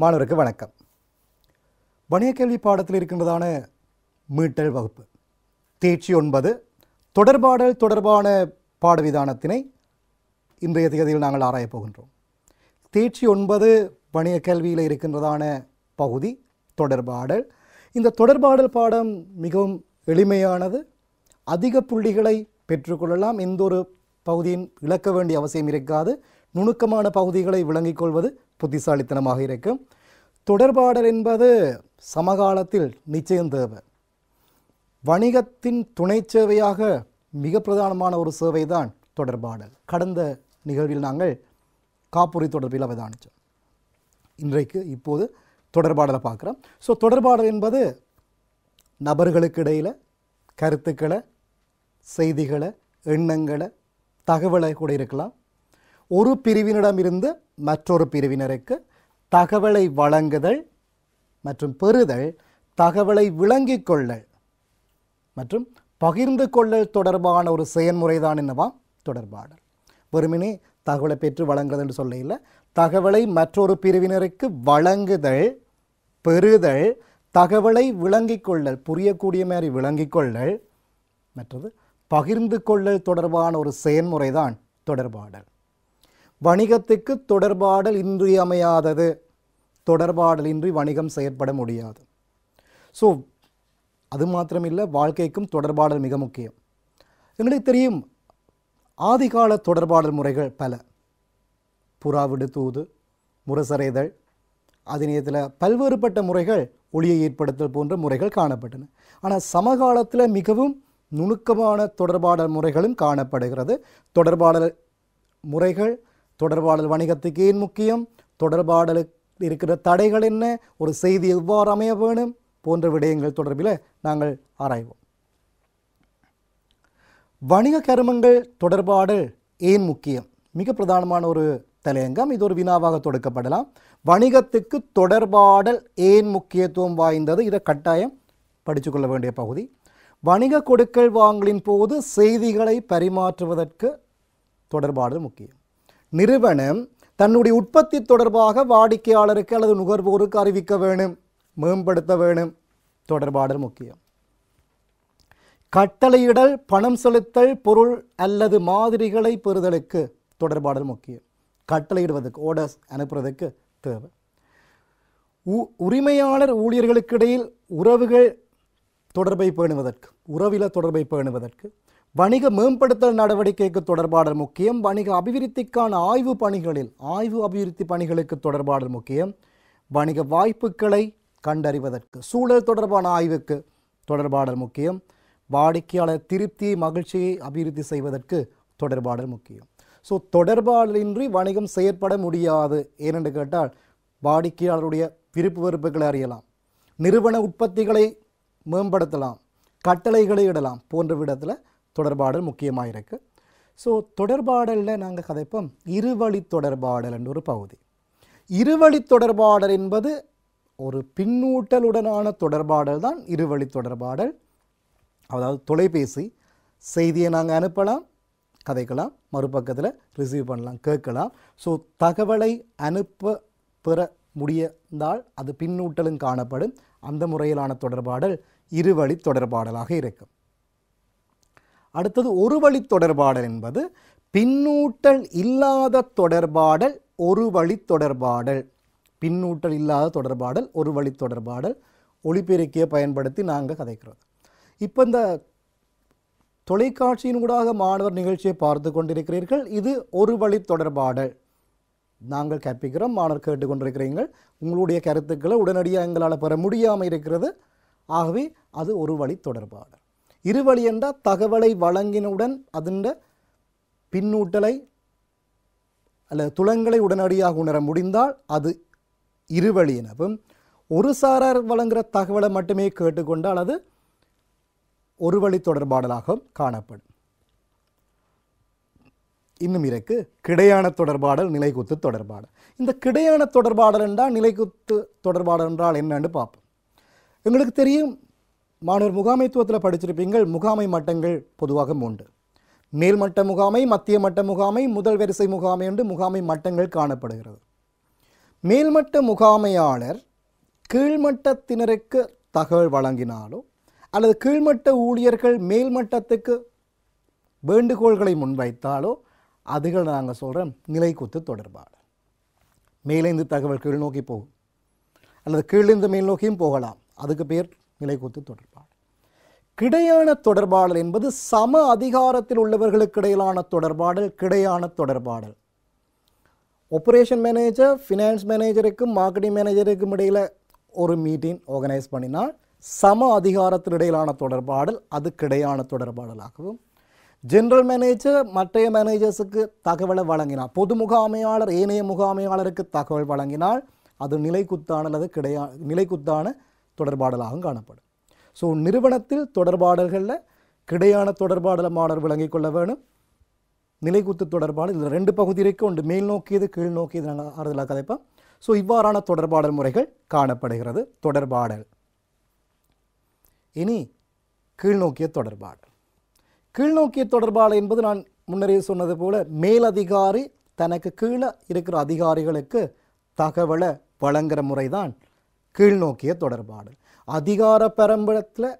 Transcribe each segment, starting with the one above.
மாணவருக்கு வணக்கம். வணிக கேள்வி பாடத்தில் இருக்கின்றதான மீட்டல் வகுப்பு. தேர்ச்சி ஒன்பது தொடர்பாடல் தொடர்பான பாடவிதானத்தினை இன்றைய தேதியில் நாங்கள் ஆராயப் போகின்றோம். தேர்ச்சி ஒன்பது வணிக கல்வியில் இருக்கின்றதான பகுதி தொடர்பாடல். இந்த தொடர்பாடல் பாடம் மிகவும் எளிமையானது. அதிக புள்ளிகளை பெற்றுக்கொள்ளலாம். எந்த ஒரு பகுதியின் இழக்க வேண்டிய அவசியம் இருக்காது. நுணுக்கமான பகுதிகளை விளங்கிக் கொள்வது புத்திசாலித்தனமாக இருக்கும். தொடர்பாடல் என்பது சமகாலத்தில் நிச்சயம் தேவை. வணிகத்தின் துணை சேவையாக மிக பிரதானமான ஒரு சேவை தான் தொடர்பாடல். கடந்த நிகழ்வில் நாங்கள் காப்புரி தொடர்பில் அவதானித்தோம் இன்றைக்கு இப்போது தொடர்பாடலை பார்க்குறோம். ஸோ தொடர்பாடல் என்பது நபர்களுக்கு இடையில் கருத்துக்களை செய்திகளை எண்ணங்களை தகவலை கூட இருக்கலாம். ஒரு பிரிவினிடமிருந்து மற்றொரு பிரிவினருக்கு தகவலை வழங்குதல் மற்றும் பெறுதல் தகவலை விளங்கிக் கொள்ளல் மற்றும் பகிர்ந்து கொள்ளல் தொடர்பான ஒரு செயல்முறை தான் என்னவா? தொடர்பாடல். வெறுமனே தகவலை பெற்று வழங்குதல் என்று சொல்ல இல்லை தகவலை மற்றொரு பிரிவினருக்கு வழங்குதல் பெறுதல் தகவலை விளங்கிக் கொள்ளல் புரியக்கூடிய மாதிரி விளங்கிக் கொள்ளல் மற்றது பகிர்ந்து கொள்ளல் தொடர்பான ஒரு செயல்முறை தான் தொடர்பாடல். வணிகத்துக்கு தொடர்பாடல் இன்றியமையாதது. தொடர்பாடல் இன்றி வணிகம் செயற்பட முடியாது. ஸோ அது மாத்திரமில்லை வாழ்க்கைக்கும் தொடர்பாடல் மிக முக்கியம். எங்களுக்கு தெரியும் ஆதிகால தொடர்பாடல் முறைகள் பல. புறாவிடு தூது முரசறைதல் அதே நேரத்தில் பல்வேறுபட்ட முறைகள் ஒளியை ஏற்படுத்தல் போன்ற முறைகள் காணப்பட்டன. ஆனால் சமகாலத்தில் மிகவும் நுணுக்கமான தொடர்பாடல் முறைகளும் காணப்படுகிறது. தொடர்பாடல் முறைகள் தொடர்பாடல் வணிகத்துக்கு ஏன் முக்கியம்? தொடர்பாடலுக்கு இருக்கிற தடைகள் என்ன? ஒரு செய்தி எவ்வாறு அமைய வேணும் போன்ற விடயங்கள் தொடர்பில் நாங்கள் ஆராய்வோம். வணிக கருமங்கள் தொடர்பாடல் ஏன் முக்கியம்? மிக பிரதானமான ஒரு தலையங்கம். இது ஒரு வினாவாக தொடுக்கப்படலாம். வணிகத்துக்கு தொடர்பாடல் ஏன் முக்கியத்துவம் வாய்ந்தது? இதை கட்டாயம் படித்துக்கொள்ள வேண்டிய பகுதி. வணிக கொடுக்கல் வாங்கலின் போது செய்திகளை பரிமாற்றுவதற்கு தொடர்பாடல் முக்கியம். நிறுவனம் தன்னுடைய உற்பத்தி தொடர்பாக வாடிக்கையாளருக்கு அல்லது நுகர்வோருக்கு அறிவிக்க வேணும் மேம்படுத்த வேணும். தொடர்பாடல் முக்கியம். கட்டளையிடல் பணம் செலுத்தல் பொருள் அல்லது மாதிரிகளை பெறுதலுக்கு தொடர்பாடல் முக்கியம். கட்டளையிடுவதற்கு ஓடர்ஸ் அனுப்புறதுக்கு தேவை. உ- உரிமையாளர் ஊழியர்களுக்கு இடையில் உறவுகள் தொடர்பை பேணுவதற்கு உறவில தொடர்பை பேணுவதற்கு வணிக மேம்படுத்தல் நடவடிக்கைக்கு தொடர்பாடல் முக்கியம். வணிக அபிவிருத்திக்கான ஆய்வு பணிகளில் ஆய்வு அபிவிருத்தி பணிகளுக்கு தொடர்பாடல் முக்கியம். வணிக வாய்ப்புகளை கண்டறிவதற்கு சூழல் தொடர்பான ஆய்வுக்கு தொடர்பாடல் முக்கியம். வாடிக்கையாளர் திருப்தி மகிழ்ச்சியை அபிவிருத்தி செய்வதற்கு தொடர்பாடல் முக்கியம். ஸோ தொடர்பாடலின்றி வணிகம் செயற்பட முடியாது ஏனென்று கேட்டால் வாடிக்கையாளருடைய விருப்பு வெறுப்புகளை அறியலாம். நிறுவன உற்பத்திகளை மேம்படுத்தலாம். கட்டளைகளை இடலாம் போன்ற விடத்தில் தொடர்பாடல் முக்கியமாக இருக்குது ஸோ தொடர்பாடலில் நாங்கள் கதைப்போம் இருவழி தொடர்பாடல் என்ற ஒரு பகுதி. இருவழி தொடர்பாடல் என்பது ஒரு பின்னூட்டலுடனான தொடர்பாடல் தான் இருவழி தொடர்பாடல். அதாவது தொலைபேசி செய்தியை நாங்கள் அனுப்பலாம் கதைக்கலாம் மறுபக்கத்தில் ரிசீவ் பண்ணலாம் கேட்கலாம். ஸோ தகவலை அனுப்ப பெற முடியந்தால் அது பின்னூட்டலும் காணப்படும். அந்த முறையிலான தொடர்பாடல் இருவழி தொடர்பாடலாக இருக்கும். அடுத்தது ஒரு வழி தொடர்பாடல் என்பது பின்னூட்டல் இல்லாத தொடர்பாடல் ஒரு வழி தொடர்பாடல். பின்னூட்டல் இல்லாத தொடர்பாடல் ஒரு வழி தொடர்பாடல் ஒளிபெருக்கியை பயன்படுத்தி நாங்கள் கதைக்கிறோம் இப்போ இந்த தொலைக்காட்சியின் ஊடாக மாணவர் நிகழ்ச்சியை பார்த்து கொண்டிருக்கிறீர்கள். இது ஒரு வழி தொடர்பாடல். நாங்கள் கற்பிக்கிறோம் மாணவர் கேட்டுக்கொண்டிருக்கிறீர்கள் உங்களுடைய கருத்துக்களை உடனடியாக எங்களால் பெற முடியாமல் இருக்கிறது. ஆகவே அது ஒரு வழி தொடர்பாடல். இரு வழி என்றால் தகவலை வழங்கினவுடன் அதன் பின்னூட்டலை அல்லது துளங்களை உடனடியாக உணர முடிந்தால் அது இருவழி எனவும் ஒரு சாரார் வழங்குகிற தகவலை மட்டுமே கேட்டுக்கொண்டால் அது ஒரு வழி தொடர்பாடலாகவும் காணப்படும். இன்னும் இருக்கு கிடையான தொடர்பாடல் நிலைக்குத்து தொடர்பாடல். இந்த கிடையான தொடர்பாடல் என்றால் நிலைக்குத்து தொடர்பாடல் என்றால் என்னன்னு பார்ப்போம். எங்களுக்கு தெரியும் மாணவர் முகாமைத்துவத்தில் படிச்சிருப்பீங்கள் முகாமை மட்டங்கள் பொதுவாக மூன்று. மேல்மட்ட முகாமை மத்திய மட்ட முகாமை முதல் வரிசை முகாமை என்று முகாமை மட்டங்கள் காணப்படுகிறது. மேல்மட்ட முகாமையாளர் கீழ்மட்டத்தினருக்கு தகவல் வழங்கினாலோ அல்லது கீழ்மட்ட ஊழியர்கள் மேல்மட்டத்துக்கு வேண்டுகோள்களை முன்வைத்தாலோ அதுகள் நாங்கள் சொல்கிறோம் நிலைக்குத்து தொடர்பாளர். மேலேந்து தகவல் கீழ் நோக்கி போகும். அல்லது கீழிருந்து மேல் நோக்கியும் போகலாம். அதுக்கு பேர் நிலைக்குத்து தொடர்பாடல் கிடையான தொடர்பாடல் என்பது சம அதிகாரத்தில் உள்ளவர்களுக்கு இடையிலான தொடர்பாடல் கிடையான தொடர்பாடல். ஆப்ரேஷன் மேனேஜர் ஃபினான்ஸ் மேனேஜருக்கும் மார்க்கெட்டிங் மேனேஜருக்கும் இடையில் ஒரு மீட்டிங் ஆர்கனைஸ் பண்ணினால் சம அதிகாரத்தில் இடையிலான தொடர்பாடல் அது கிடையான தொடர்பாடலாகவும் ஜென்ரல் மேனேஜர் மற்றைய மேனேஜர்ஸுக்கு தகவலை வழங்கினார் பொது முகாமையாளர் ஏனைய முகாமையாளருக்கு தகவல் வழங்கினால் அது நிலைக்குத்தான அல்லது கிடையா நிலைக்குத்தான தொடர்பாடலாகவும் காணப்படும். ஸோ நிறுவனத்தில் தொடர்பாடல்களில் கிடையான தொடர்பாடலை மாடல் விளங்கிக் கொள்ள வேணும். நிலைக்குத்து தொடர்பாடல் இதில் ரெண்டு பகுதி இருக்கு. ஒன்று மேல் நோக்கியது கீழ் நோக்கியது நாங்கள் ஆறுதலாக கதைப்போம் ஸோ இவ்வாறான தொடர்பாடல் முறைகள் காணப்படுகிறது. தொடர்பாடல். இனி கீழ்நோக்கிய தொடர்பாடல். கீழ்நோக்கிய தொடர்பாடல் என்பது நான் முன்னரே சொன்னது போல மேலதிகாரி தனக்கு கீழே இருக்கிற அதிகாரிகளுக்கு தகவலை வழங்குற முறைதான் கீழ்நோக்கிய தொடர்பாடல் அதிகார பரம்பரத்தில்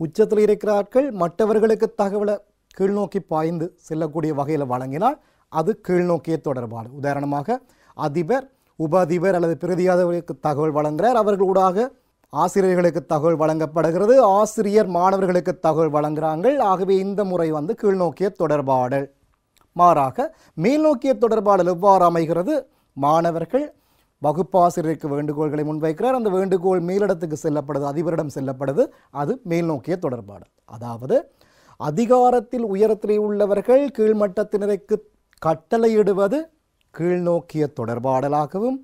உச்சத்தில் இருக்கிற ஆட்கள் மற்றவர்களுக்கு தகவலை கீழ்நோக்கி பாய்ந்து செல்லக்கூடிய வகையில் வழங்கினால் அது கீழ்நோக்கிய தொடர்பாடல் உதாரணமாக அதிபர் உப அதிபர் அல்லது பிரதியாதவர்களுக்கு தகவல் வழங்குகிறார் அவர்களூடாக ஆசிரியர்களுக்கு தகவல் வழங்கப்படுகிறது. ஆசிரியர் மாணவர்களுக்கு தகவல் வழங்குகிறார்கள் ஆகவே இந்த முறை வந்து கீழ்நோக்கிய தொடர்பாடல். மாறாக மேல்நோக்கிய தொடர்பாடல் எவ்வாறு அமைகிறது? மாணவர்கள் வகுப்பாசிரியருக்கு வேண்டுகோள்களை முன்வைக்கிறார். அந்த வேண்டுகோள் மேலிடத்துக்கு செல்லப்படுது அதிபரிடம் செல்லப்படுது. அது மேல்நோக்கிய தொடர்பாடல் அதாவது அதிகாரத்தில் உயரத்திலே உள்ளவர்கள் கீழ்மட்டத்தினருக்கு கட்டளையிடுவது கீழ்நோக்கிய தொடர்பாடலாகவும்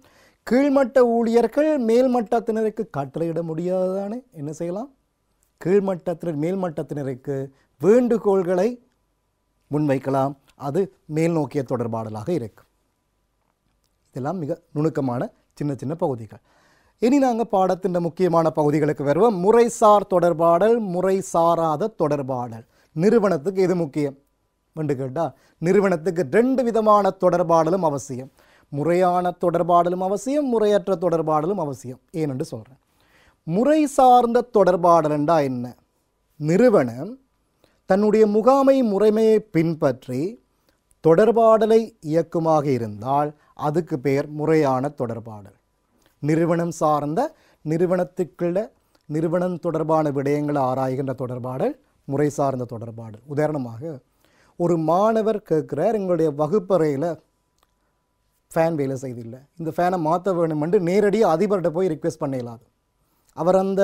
கீழ்மட்ட ஊழியர்கள் மேல்மட்டத்தினருக்கு கட்டளையிட முடியாததானே? என்ன செய்யலாம்? கீழ்மட்டத்தினர் மேல்மட்டத்தினருக்கு வேண்டுகோள்களை முன்வைக்கலாம். அது மேல்நோக்கிய தொடர்பாடலாக இருக்கும். இதெல்லாம் மிக நுணுக்கமான சின்ன சின்ன பகுதிகள். இனி நாங்கள் பாடத்தின் முக்கியமான பகுதிகளுக்கு வருவோம். முறைசார் தொடர்பாடல் முறை சாராத தொடர்பாடல். நிறுவனத்துக்கு எது முக்கியம்? என்று கேட்டால் நிறுவனத்துக்கு ரெண்டு விதமான தொடர்பாடலும் அவசியம். முறையான தொடர்பாடலும் அவசியம் முறையற்ற தொடர்பாடலும் அவசியம் ஏனென்று சொல்கிறேன் முறை சார்ந்த தொடர்பாடலண்டா என்ன? நிறுவனம் தன்னுடைய முகாமை முறைமையை பின்பற்றி தொடர்பாடலை இயக்குமாக இருந்தால் அதுக்கு பெயர் முறையான தொடர்பாடல். நிறுவனம் சார்ந்த நிறுவனத்துக்குள்ள நிறுவனம் தொடர்பான விடயங்களை ஆராய்கின்ற தொடர்பாடல் முறை சார்ந்த தொடர்பாடல். உதாரணமாக ஒரு மாணவர் கேட்குறார் எங்களுடைய வகுப்பறையில் ஃபேன் வேலை செய்தில்லை. இந்த ஃபேனை மாற்ற வேணுமென்று நேரடியாக அதிபர்கிட்ட போய் ரிக்வெஸ்ட் பண்ணிடலாது அவர் அந்த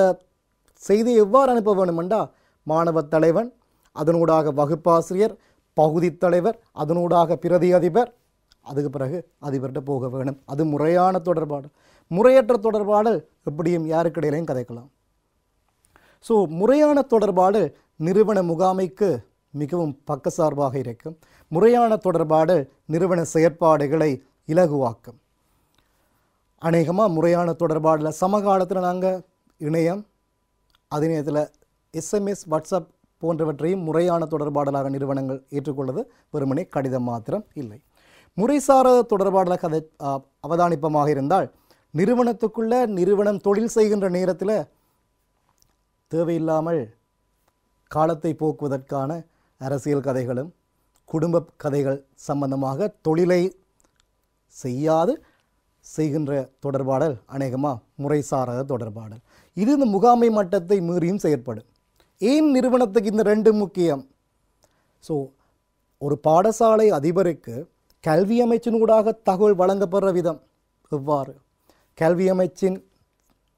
செய்தியை எவ்வாறு அனுப்ப வேணுமெண்டா? மாணவ தலைவன் அதனூடாக வகுப்பாசிரியர் பகுதி தலைவர் அதனூடாக பிரதி அதிபர் அதுக்கு பிறகு அதிபர்கிட்ட போக வேணும். அது முறையான தொடர்பாடு. முறையற்ற தொடர்பாடு எப்படியும் யாருக்கிடையிலையும் கதைக்கலாம். ஸோ முறையான தொடர்பாடு நிறுவன முகாமைக்கு மிகவும் பக்கசார்பாக இருக்கும். முறையான தொடர்பாடு நிறுவன செயற்பாடுகளை இலகுவாக்கும். அநேகமாக முறையான தொடர்பாடில் சமகாலத்தில் நாங்கள் இணையம் அதே நேரத்தில் எஸ்எம்எஸ் வாட்ஸ்அப் போன்றவற்றையும் முறையான தொடர்பாடலாக நிறுவனங்கள் ஏற்றுக்கொள்வது வெறுமனே கடிதம் மாத்திரம் இல்லை. முறைசாரத தொடர்பான கதை அவதானிப்பமாக இருந்தால் நிறுவனத்துக்குள்ள நிறுவனம் தொழில் செய்கின்ற நேரத்தில் தேவையில்லாமல் காலத்தை போக்குவதற்கான அரசியல் கதைகளும் குடும்ப கதைகள் சம்பந்தமாக தொழிலை செய்யாது செய்கின்ற தொடர்பாடல் அநேகமாக முறைசாராத தொடர்பாடல். இது இந்த முகாமை மட்டத்தை மீறியும் செயற்படும். ஏன் நிறுவனத்துக்கு இந்த ரெண்டு முக்கியம்? ஸோ ஒரு பாடசாலை அதிபருக்கு கல்வி அமைச்சினூடாக தகவல் வழங்கப்படுற விதம் எவ்வாறு? கல்வி அமைச்சின்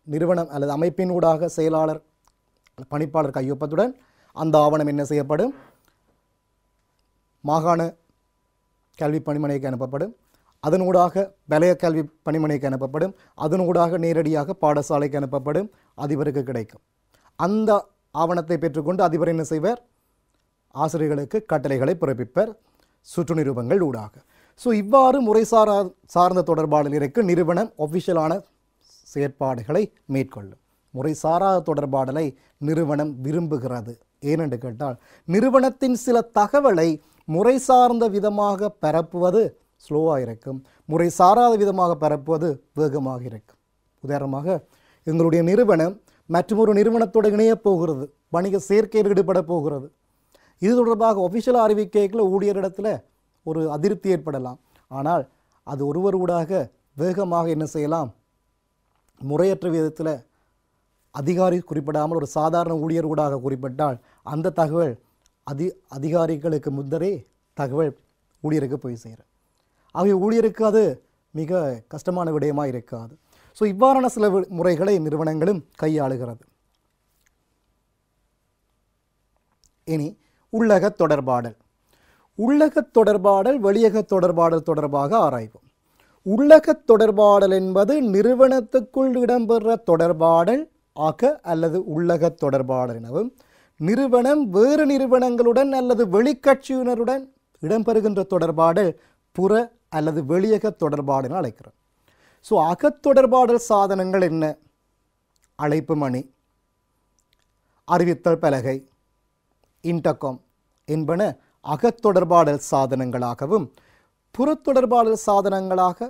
நிறுவனம் அல்லது அமைப்பினூடாக செயலாளர் பணிப்பாளர் கையொப்பத்துடன் அந்த ஆவணம் என்ன செய்யப்படும்? மாகாண கல்வி பணிமனைக்கு அனுப்பப்படும். அதனூடாக வலய கல்வி பணிமனைக்கு அனுப்பப்படும். அதனூடாக நேரடியாக பாடசாலைக்கு அனுப்பப்படும். அதிபருக்கு கிடைக்கும். அந்த ஆவணத்தை பெற்றுக்கொண்டு அதிபர் என்ன செய்வார்? ஆசிரியர்களுக்கு கட்டளைகளை பிறப்பிப்பர். சுற்று நிரூபங்கள் ஊடாக. ஸோ இவ்வாறு முறைசாரா சார்ந்த தொடர்பாடலிற்கு நிறுவனம் ஒஃபிஷியலான செயற்பாடுகளை மேற்கொள்ளும். முறைசாரா தொடர்பாடலை நிறுவனம் விரும்புகிறது. ஏனென்று கேட்டால் நிறுவனத்தின் சில தகவலை முறை சார்ந்த விதமாக பரப்புவது ஸ்லோவாக இருக்கும். முறை சாராத விதமாக பரப்புவது வேகமாக இருக்கும். உதாரணமாக எங்களுடைய நிறுவனம் மற்றொரு நிறுவனத்தோடு இணையப் போகிறது. வணிக சேர்க்கையில் ஈடுபட போகிறது. இது தொடர்பாக ஒஃபிஷியல் அறிவிக்கைகளை ஊழியரிடத்தில் ஒரு அதிருப்தி ஏற்படலாம். ஆனால் அது ஒருவர் ஊடாக வேகமாக என்ன செய்யலாம்? முறையற்ற விதத்தில் அதிகாரி குறிப்பிடாமல் ஒரு சாதாரண ஊழியர் ஊடாக குறிப்பிட்டால் அந்த தகவல் அதி அதிகாரிகளுக்கு முன்னரே தகவல் ஊழியருக்கு போய் சேரும். ஆகிய ஊழியருக்கு அது மிக கஷ்டமான விடயமாக இருக்காது. ஸோ இவ்வாறான சில முறைகளை நிறுவனங்களும் கையாளுகிறது. இனி உள்ளக தொடர்பாடல். உள்ளக தொடர்பாடல் வெளியக தொடர்பாடல் தொடர்பாக ஆராய்வோம். உள்ளக தொடர்பாடல் என்பது நிறுவனத்துக்குள் இடம்பெற தொடர்பாடல் ஆக அல்லது உள்ளக தொடர்பாடல் எனவும் நிறுவனம் வேறு நிறுவனங்களுடன் அல்லது வெளிக்கட்சியினருடன் இடம்பெறுகின்ற தொடர்பாடல் புற அல்லது வெளியக தொடர்பாடு என அழைக்கிறோம். ஸோ அகத்தொடர்பாடல் சாதனங்கள் என்ன? அழைப்பு மணி அறிவித்தல் பலகை இன்டர்காம் என்பன அகத்தொடர்பாடல் சாதனங்களாகவும் புறத்தொடர்பாடல் சாதனங்களாக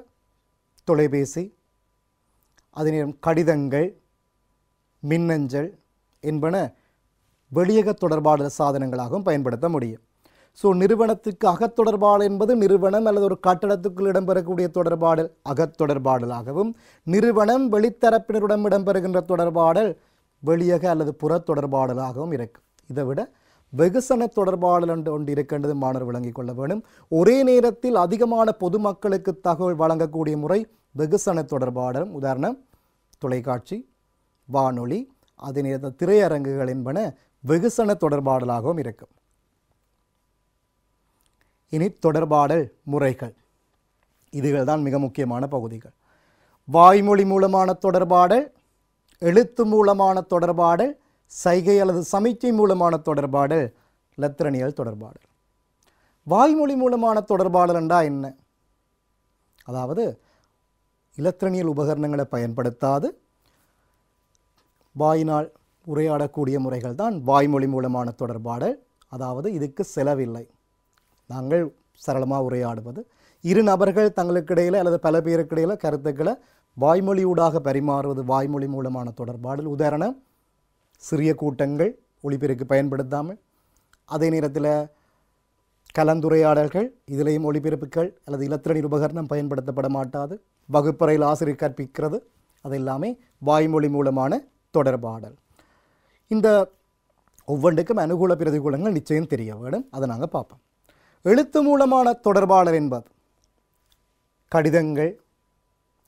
தொலைபேசி அதே கடிதங்கள் மின்னஞ்சல் என்பன வெளியக தொடர்பாடல் சாதனங்களாகவும் பயன்படுத்த முடியும். ஸோ நிறுவனத்துக்கு அகத்தொடர்பாடல் என்பது நிறுவனம் அல்லது ஒரு கட்டடத்துக்குள் இடம்பெறக்கூடிய தொடர்பாடல் அகத்தொடர்பாடலாகவும் நிறுவனம் வெளித்தரப்பினருடன் இடம்பெறுகின்ற தொடர்பாடல் வெளியக அல்லது புற தொடர்பாடலாகவும் இருக்கும். இதை விட வெகுசன தொடர்பாடல் என்று ஒன்று இருக்கின்றது மாணவர் விளங்கிக் கொள்ள வேண்டும். ஒரே நேரத்தில் அதிகமான பொதுமக்களுக்கு தகவல் வழங்கக்கூடிய முறை வெகுசன தொடர்பாடல். உதாரணம் தொலைக்காட்சி வானொலி அதே நேரத்தில் திரையரங்குகள் என்பன வெகுசன தொடர்பாடலாகவும் இருக்கும். இனி தொடர்பாடல் முறைகள். இதுகள் தான் மிக முக்கியமான பகுதிகள். வாய்மொழி மூலமான தொடர்பாடல் எழுத்து மூலமான தொடர்பாடல் சைகை அல்லது சமிக்கை மூலமான தொடர்பாடல் லத்திரனியல் தொடர்பாடல். வாய்மொழி மூலமான தொடர்பாடல் என்றால் என்ன? அதாவது இலத்திரனியல் உபகரணங்களை பயன்படுத்தாது வாயினால் உரையாடக்கூடிய முறைகள் தான் வாய்மொழி மூலமான தொடர்பாடல். அதாவது இதுக்கு செலவில்லை. நாங்கள் சரளமாக உரையாடுவது. இரு நபர்கள் தங்களுக்கிடையில் அல்லது பல பேருக்கு கருத்துக்களை வாய்மொழியூடாக பரிமாறுவது வாய்மொழி மூலமான தொடர்பாடல். உதாரணம் சிறிய கூட்டங்கள் ஒளிபெருக்கு பயன்படுத்தாமல் அதே நேரத்தில் கலந்துரையாடல்கள் இதிலேயும் ஒளிபெருப்புகள் அல்லது இலத்திரனி உபகரணம் பயன்படுத்தப்பட மாட்டாது. வகுப்பறையில் ஆசிரியர் கற்பிக்கிறது. அது எல்லாமே வாய்மொழி மூலமான தொடர்பாடல். இந்த ஒவ்வொன்றுக்கும் அனுகூல பிரதிகூலங்கள் நிச்சயம் தெரிய வேண்டும். அதை நாங்கள் பார்ப்போம். எழுத்து மூலமான தொடர்பாடல் என்பது கடிதங்கள்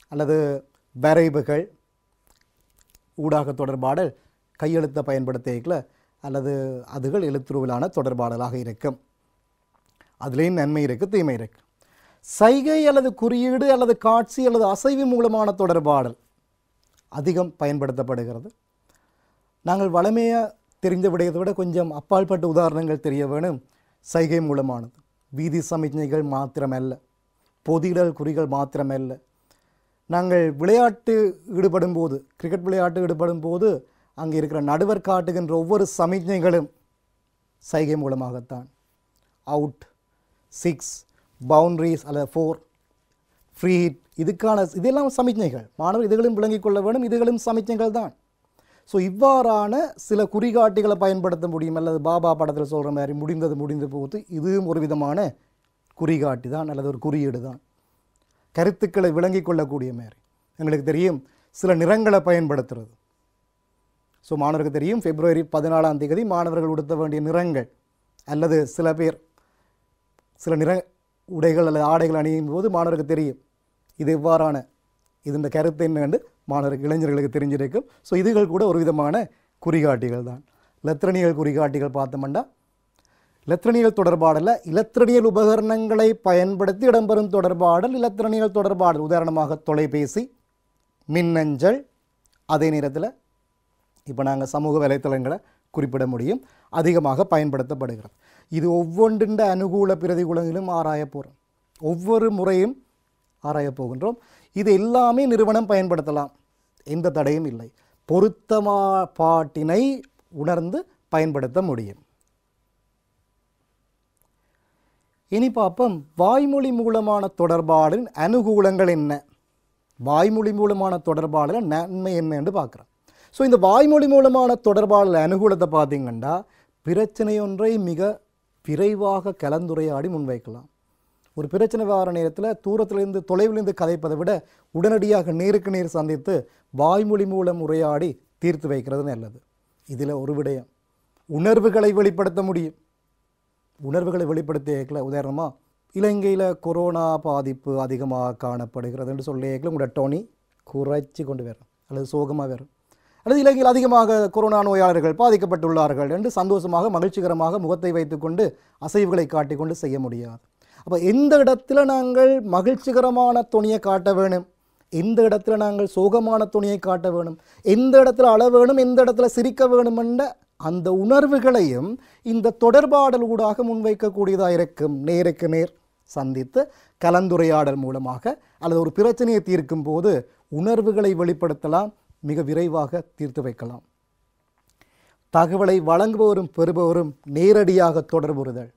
அல்லது வரைவுகள் ஊடாக தொடர்பாடல் கையெழுத்தை பயன்படுத்திக்கல அல்லது அதுகள் எழுத்துருவிலான தொடர்பாடலாக இருக்கும். அதுலேயும் நன்மை இருக்குது தீமை இருக்கு. சைகை அல்லது குறியீடு அல்லது காட்சி அல்லது அசைவு மூலமான தொடர்பாடல் அதிகம் பயன்படுத்தப்படுகிறது. நாங்கள் வளமையாக தெரிந்த விடயத்தை விட கொஞ்சம் அப்பாற்பட்ட உதாரணங்கள் தெரிய வேணும். சைகை மூலமானது. வீதி சமிக்ஞைகள் மாத்திரமல்ல. பொதியிடல் குறிகள் மாத்திரமல்ல. நாங்கள் விளையாட்டு ஈடுபடும் போது கிரிக்கெட் விளையாட்டு ஈடுபடும் போது அங்கே இருக்கிற நடுவர் காட்டுகின்ற ஒவ்வொரு சமிக்ஞைகளும் சைகை மூலமாகத்தான். அவுட் சிக்ஸ் பவுண்ட்ரிஸ் அல்லது ஃபோர் ஃப்ரீ ஹிட் இதுக்கான இதெல்லாம் சமிக்ஞைகள். மாணவர் இதுகளும் விளங்கிக் கொள்ள வேண்டும் இதுகளும் சமிக்ஞைகள் தான். ஸோ இவ்வாறான சில குறிகாட்டிகளை பயன்படுத்த முடியும். அல்லது பாபா படத்தில் சொல்கிற மாதிரி முடிந்தது முடிந்து போகுது. இதுவும் ஒரு விதமான குறிகாட்டி தான் அல்லது ஒரு குறியீடு தான். கருத்துக்களை விளங்கிக் கொள்ளக்கூடிய மாதிரி. எங்களுக்கு தெரியும் சில நிறங்களை பயன்படுத்துறது. ஸோ மாணவருக்கு தெரியும் பிப்ரவரி பதினாலாம் தேதி மாணவர்கள் உடுத்த வேண்டிய நிறங்கள் அல்லது சில பேர் சில நிற உடைகள் அல்லது ஆடைகள் அணியும் போது மாணவருக்கு தெரியும். இது எவ்வாறான இந்த கருத்து என்னன்னு மாணவருக்கு இளைஞர்களுக்கு தெரிஞ்சிருக்கும். ஸோ இதுகள் கூட ஒரு விதமான குறிகாட்டிகள் தான். லத்திரனியல் குறிகாட்டிகள் பார்த்தோம்னா இலத்திரனியல் தொடர்பாடல இலத்திரணியல் உபகரணங்களை பயன்படுத்தி இடம்பெறும் தொடர்பாடல் இலத்திரனியல் தொடர்பாடல். உதாரணமாக தொலைபேசி மின்னஞ்சல் அதே நேரத்தில் இப்போ நாங்கள் சமூக வலைத்தளங்களை குறிப்பிட முடியும் அதிகமாக பயன்படுத்தப்படுகிறது. இது ஒவ்வொன்றின் அனுகூல பிரதிகூலங்களும் ஆராய போகிறோம் ஒவ்வொரு முறையும் ஆராய போகின்றோம். இது எல்லாமே நிறுவனம் பயன்படுத்தலாம். எந்த தடையும் இல்லை. பொருத்தமா பாட்டினை உணர்ந்து பயன்படுத்த முடியும். இனி பார்ப்போம். வாய்மொழி மூலமான தொடர்பாடலின் அனுகூலங்கள் என்ன? வாய்மொழி மூலமான தொடர்பாடலில் நன்மை என்ன என்று பார்க்குறோம். ஸோ இந்த வாய்மொழி மூலமான தொடர்பாடல் அனுகூலத்தை பார்த்தீங்கன்னா பிரச்சனை ஒன்றை மிக விரைவாக கலந்துரையாடி முன்வைக்கலாம். ஒரு பிரச்சனை வர நேரத்தில் தூரத்திலிருந்து தொலைவிலிருந்து கதைப்பதை விட உடனடியாக நேருக்கு நேர் சந்தித்து வாய்மொழி மூலம் உரையாடி தீர்த்து வைக்கிறது நல்லது. இதில் ஒரு விடயம். உணர்வுகளை வெளிப்படுத்த முடியும். உணர்வுகளை வெளிப்படுத்தியக்கல உதாரணமாக இலங்கையில் கொரோனா பாதிப்பு அதிகமாக காணப்படுகிறது என்று சொல்லியக்கல உங்களோட டோனி குறைச்சி கொண்டு வரும் அல்லது சோகமாக வரும் அல்லது இலங்கையில் அதிகமாக கொரோனா நோயாளர்கள் பாதிக்கப்பட்டுள்ளார்கள் என்று சந்தோஷமாக மகிழ்ச்சிகரமாக முகத்தை வைத்துக்கொண்டு அசைவுகளை காட்டிக்கொண்டு செய்ய முடியாது. அப்போ எந்த இடத்துல நாங்கள் மகிழ்ச்சிகரமான துணியை காட்ட வேணும் எந்த இடத்துல நாங்கள் சோகமான துணியை காட்ட வேணும் எந்த இடத்துல அள வேணும் எந்த இடத்துல சிரிக்க வேணும் என்ற அந்த உணர்வுகளையும் இந்த தொடர்பாடல் ஊடாக முன்வைக்கக்கூடியதாக இருக்கும். நேருக்கு நேர் சந்தித்து கலந்துரையாடல் மூலமாக அல்லது ஒரு பிரச்சனையை தீர்க்கும் போது உணர்வுகளை வெளிப்படுத்தலாம். மிக விரைவாக தீர்த்து வைக்கலாம். தகவலை வழங்குபவரும் பெறுபவரும் நேரடியாக தொடர்புறுதல்.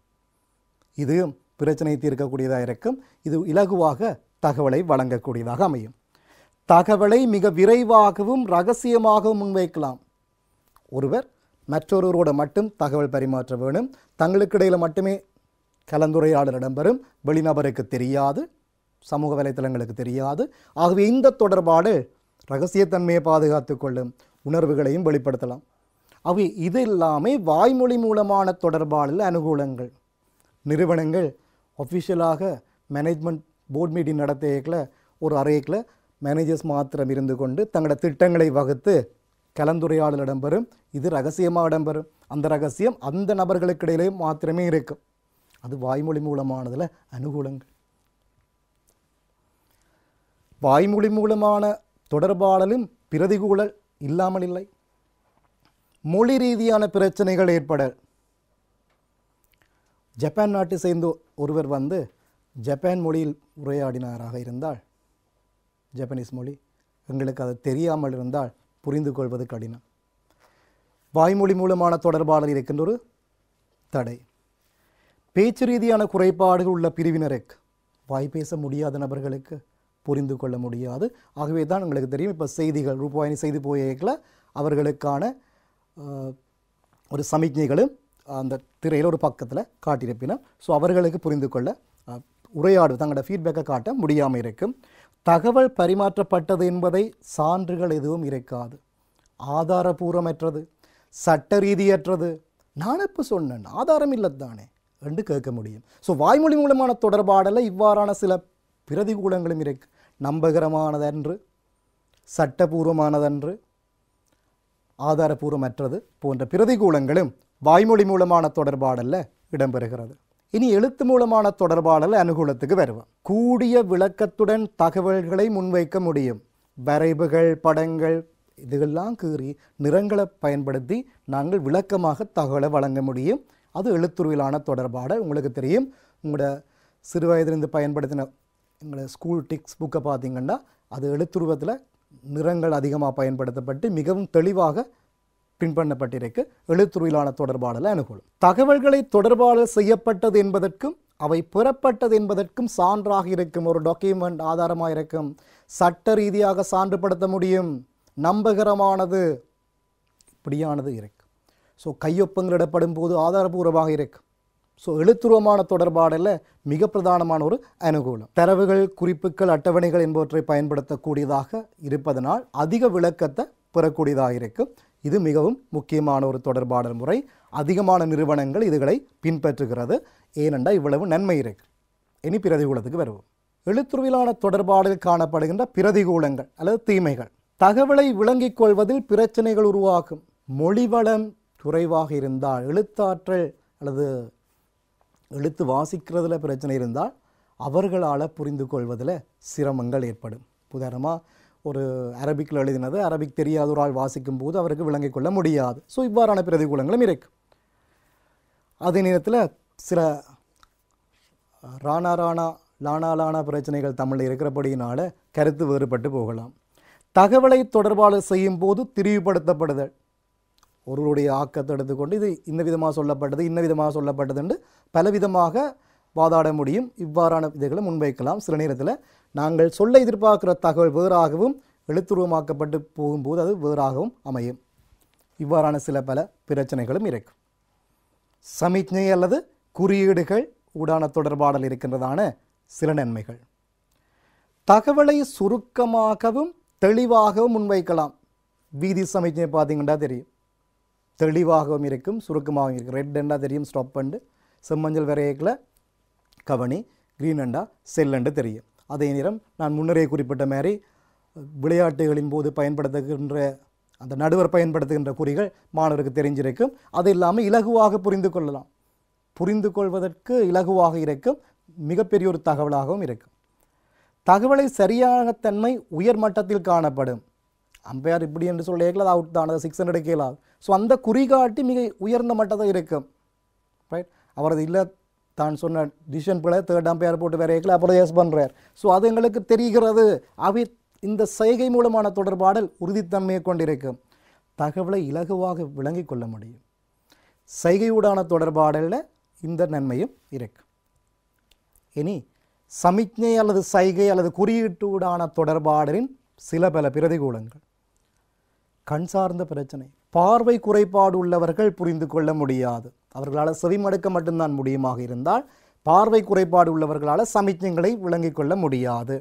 இது பிரச்சனை தீர்க்கக்கூடியதாக இருக்கும். இது இலகுவாக தகவலை வழங்கக்கூடியதாக அமையும். தகவலை மிக விரைவாகவும் ரகசியமாகவும் முன்வைக்கலாம். ஒருவர் மற்றொருவரோட மட்டும் தகவல் பரிமாற்ற வேணும் தங்களுக்கு இடையில் மட்டுமே கலந்துரையாடல் இடம்பெறும் வெளிநபருக்கு தெரியாது. சமூக வலைத்தளங்களுக்கு தெரியாது. ஆகவே இந்த தொடர்பாடு ரகசியத்தன்மையை பாதுகாத்து கொள்ளும் உணர்வுகளையும் வெளிப்படுத்தலாம். அவை இது எல்லாமே வாய்மொழி மூலமான தொடர்பாடல் அனுகூலங்கள். நிறுவனங்கள் ஒஃபிஷியலாக மேனேஜ்மெண்ட் போர்ட் மீட்டிங் நடத்தியக்கில் ஒரு அறையில் மேனேஜர்ஸ் மாத்திரம் இருந்து கொண்டு தங்களோட திட்டங்களை வகுத்து கலந்துரையாடல் இடம்பெறும். இது ரகசியமாக இடம்பெறும். அந்த ரகசியம் அந்த நபர்களுக்கு இடையிலே மாத்திரமே இருக்கும். அது வாய்மொழி மூலமானதில் அனுகூலங்கள். வாய்மொழி மூலமான தொடர்பாடலும் பிரதிகூழல் இல்லாமல் இல்லை மொழி ரீதியான பிரச்சனைகள் ஏற்பட ஜப்பான் நாட்டை சேர்ந்த ஒருவர் வந்து ஜப்பான் மொழியில் உரையாடினாராக இருந்தால் ஜப்பனீஸ் மொழி எங்களுக்கு அது தெரியாமல் இருந்தால் புரிந்து கொள்வது கடினம். வாய்மொழி மூலமான தொடர்பாளர் இருக்கின்ற ஒரு தடை. பேச்சு ரீதியான குறைபாடுகள் உள்ள பிரிவினருக்கு வாய் பேச முடியாத நபர்களுக்கு புரிந்து கொள்ள முடியாது. ஆகவே தான் உங்களுக்கு தெரியும் இப்போ செய்திகள் ரூபாயினி செய்தி போயேக்கில் அவர்களுக்கான ஒரு சமிக்ஞைகளும் அந்த திரையில் ஒரு பக்கத்தில் காட்டியிருப்பினர் ஸோ அவர்களுக்கு புரிந்து கொள்ள உரையாடு தங்களோட ஃபீட்பேக்கை காட்ட முடியாமல் இருக்கும். தகவல் பரிமாற்றப்பட்டது என்பதை சான்றுகள் எதுவும் இருக்காது ஆதாரபூர்வமற்றது சட்ட ரீதியற்றது நான் இப்போ சொன்னேன்? ஆதாரம் இல்லைத்தானே? என்று கேட்க முடியும். ஸோ வாய்மொழி மூலமான தொடர்பாடலை இவ்வாறான சில பிரதிகூலங்களும் இருக்குது நம்பகரமானதன்று சட்டபூர்வமானதன்று ஆதாரபூர்வமற்றது போன்ற பிரதிகூலங்களும் வாய்மொழி மூலமான தொடர்பாடல்ல இடம்பெறுகிறது. இனி எழுத்து மூலமான தொடர்பாடல் அனுகூலத்துக்கு வருவோம். கூடிய விளக்கத்துடன் தகவல்களை முன்வைக்க முடியும். வரைவுகள் படங்கள் இதுகெல்லாம் கீறி நிறங்களை பயன்படுத்தி நாங்கள் விளக்கமாக தகவலை வழங்க முடியும். அது எழுத்துருவிலான தொடர்பாடல். உங்களுக்கு தெரியும். உங்களோட சிறு வயதிலிருந்து பயன்படுத்தின எங்களோட ஸ்கூல் டிக்ஸ் புக்கை பார்த்தீங்கன்னா அது எழுத்துருவத்தில் நிறங்கள் அதிகமாக பயன்படுத்தப்பட்டு மிகவும் தெளிவாக பின்பற்றப்பட்டிருக்கு. எழுத்துருவிலான தொடர்பாடல் அனுகூலம். தகவல்களை தொடர்பாடல் செய்யப்பட்டது என்பதற்கும் அவை பெறப்பட்டது என்பதற்கும் சான்றாக இருக்கும் ஒரு டாக்குமெண்ட் ஆதாரமாக இருக்கும். சட்ட ரீதியாக சான்றுபடுத்த முடியும். நம்பகரமானது இப்படியானது இருக்கு. ஸோ கையொப்பங்களிடப்படும் போது ஆதாரபூர்வமாக இருக்கும் ஸோ எழுத்துருவமான தொடர்பாடல மிக பிரதானமான ஒரு அனுகூலம். தரவுகள் குறிப்புகள் அட்டவணைகள் என்பவற்றை பயன்படுத்தக்கூடியதாக இருப்பதனால் அதிக விளக்கத்தை பெறக்கூடியதாக இருக்கும். இது மிகவும் முக்கியமான ஒரு தொடர்பாடல் முறை. அதிகமான நிறுவனங்கள் இதுகளை பின்பற்றுகிறது. ஏனென்றால் இவ்வளவு நன்மை இருக்கு. இனி பிரதிகூலத்துக்கு வருவோம். எழுத்துருவிலான தொடர்பாடல் காணப்படுகின்ற பிரதிகூலங்கள் அல்லது தீமைகள். தகவலை விளங்கிக் கொள்வதில் பிரச்சனைகள் உருவாகும். மொழிவளம் குறைவாக இருந்தால் எழுத்தாற்றல் அல்லது எழுத்து வாசிக்கிறதுல பிரச்சனை இருந்தால் அவர்களால் புரிந்து கொள்வதில் சிரமங்கள் ஏற்படும். உதாரணமாக ஒரு அரபிக்கில் எழுதினது அரபிக் தெரியாத ஒரு ஆள் வாசிக்கும் போது அவருக்கு விளங்கிக் கொள்ள முடியாது. ஸோ இவ்வாறான பிரதிகூலங்களும் இருக்கு அதே நேரத்தில் சில ராணா ராணா லானா லானா பிரச்சனைகள் தமிழில் இருக்கிறபடியினால கருத்து வேறுபட்டு போகலாம். தகவலை தொடர்பாளர் செய்யும் போது திரிவுபடுத்தப்படுதல். ஒருவருடைய ஆக்கத்தை எடுத்துக்கொண்டு இது இந்த விதமாக சொல்லப்பட்டது இன்ன விதமாக சொல்லப்பட்டது என்று பலவிதமாக வாதாட முடியும். இவ்வாறான இதுகளை முன்வைக்கலாம். சில நேரத்தில் நாங்கள் சொல்ல எதிர்பார்க்கிற தகவல் வேறாகவும் எழுத்துருவமாக்கப்பட்டு போகும்போது அது வேறாகவும் அமையும். இவ்வாறான சில பல பிரச்சனைகளும் இருக்கும். சமிக்ஞை அல்லது குறியீடுகள் ஊடான தொடர்பாடல் இருக்கின்றதான சில நன்மைகள். தகவலை சுருக்கமாகவும் தெளிவாகவும் முன்வைக்கலாம். வீதி சமிக்ஞை பார்த்தீங்கன்னா தெரியும். தெளிவாகவும் இருக்கும் சுருக்கமாகவும் இருக்கும். ரெட் என்றா தெரியும் ஸ்டாப் அண்டு. செம்மஞ்சள் விரையக்கில் கவனி க்ரீன் அண்டா செல்லண்டு தெரியும். அதே நேரம் நான் முன்னரே குறிப்பிட்ட மாதிரி விளையாட்டுகளின் போது பயன்படுத்துகின்ற அந்த நடுவர் பயன்படுத்துகின்ற குறிகள் மாணவருக்கு தெரிஞ்சிருக்கும். அது இல்லாமல் இலகுவாக புரிந்து கொள்ளலாம். புரிந்து கொள்வதற்கு இலகுவாக இருக்கும் மிகப்பெரிய ஒரு தகவலாகவும் இருக்கும். தகவலை சரியான தன்மை உயர் மட்டத்தில் காணப்படும். அம்பையார் இப்படி என்று சொல்லியிருக்கல அது அவுட் தான். அதை சிக்ஸ் ஹண்ட்ரட் கேலாம் ஸோ அந்த குறிகாட்டி மிக உயர்ந்த மட்டத்தில் இருக்கும். ரைட் அவரது இல்லை தான் சொன்ன டிசிஷன் பிள்ளை தேர்ட் அம்பையார் போட்டு வேற ஏக்கல அப்புறம் எஸ் பண்ணுறார் ஸோ அது எங்களுக்கு தெரிகிறது. அவை இந்த செய்கை மூலமான தொடர்பாடல் உறுதித்தன்மையை கொண்டிருக்கும். தகவலை இலகுவாக விளங்கிக் கொள்ள முடியும். செய்கையூடான தொடர்பாடலில் இந்த நன்மையும் இருக்கு. இனி சமிக்ஞை அல்லது சைகை அல்லது குறியீட்டூடான தொடர்பாடலின் சில பல பிரதிகூலங்கள். கண் சார்ந்த பிரச்சனை. பார்வை குறைபாடு உள்ளவர்கள் புரிந்து கொள்ள முடியாது. அவர்களால் செவிமடுக்க மட்டும்தான் முடியுமாக இருந்தால் பார்வை குறைபாடு உள்ளவர்களால் சமிக்ஞைகளை விளங்கிக் கொள்ள முடியாது.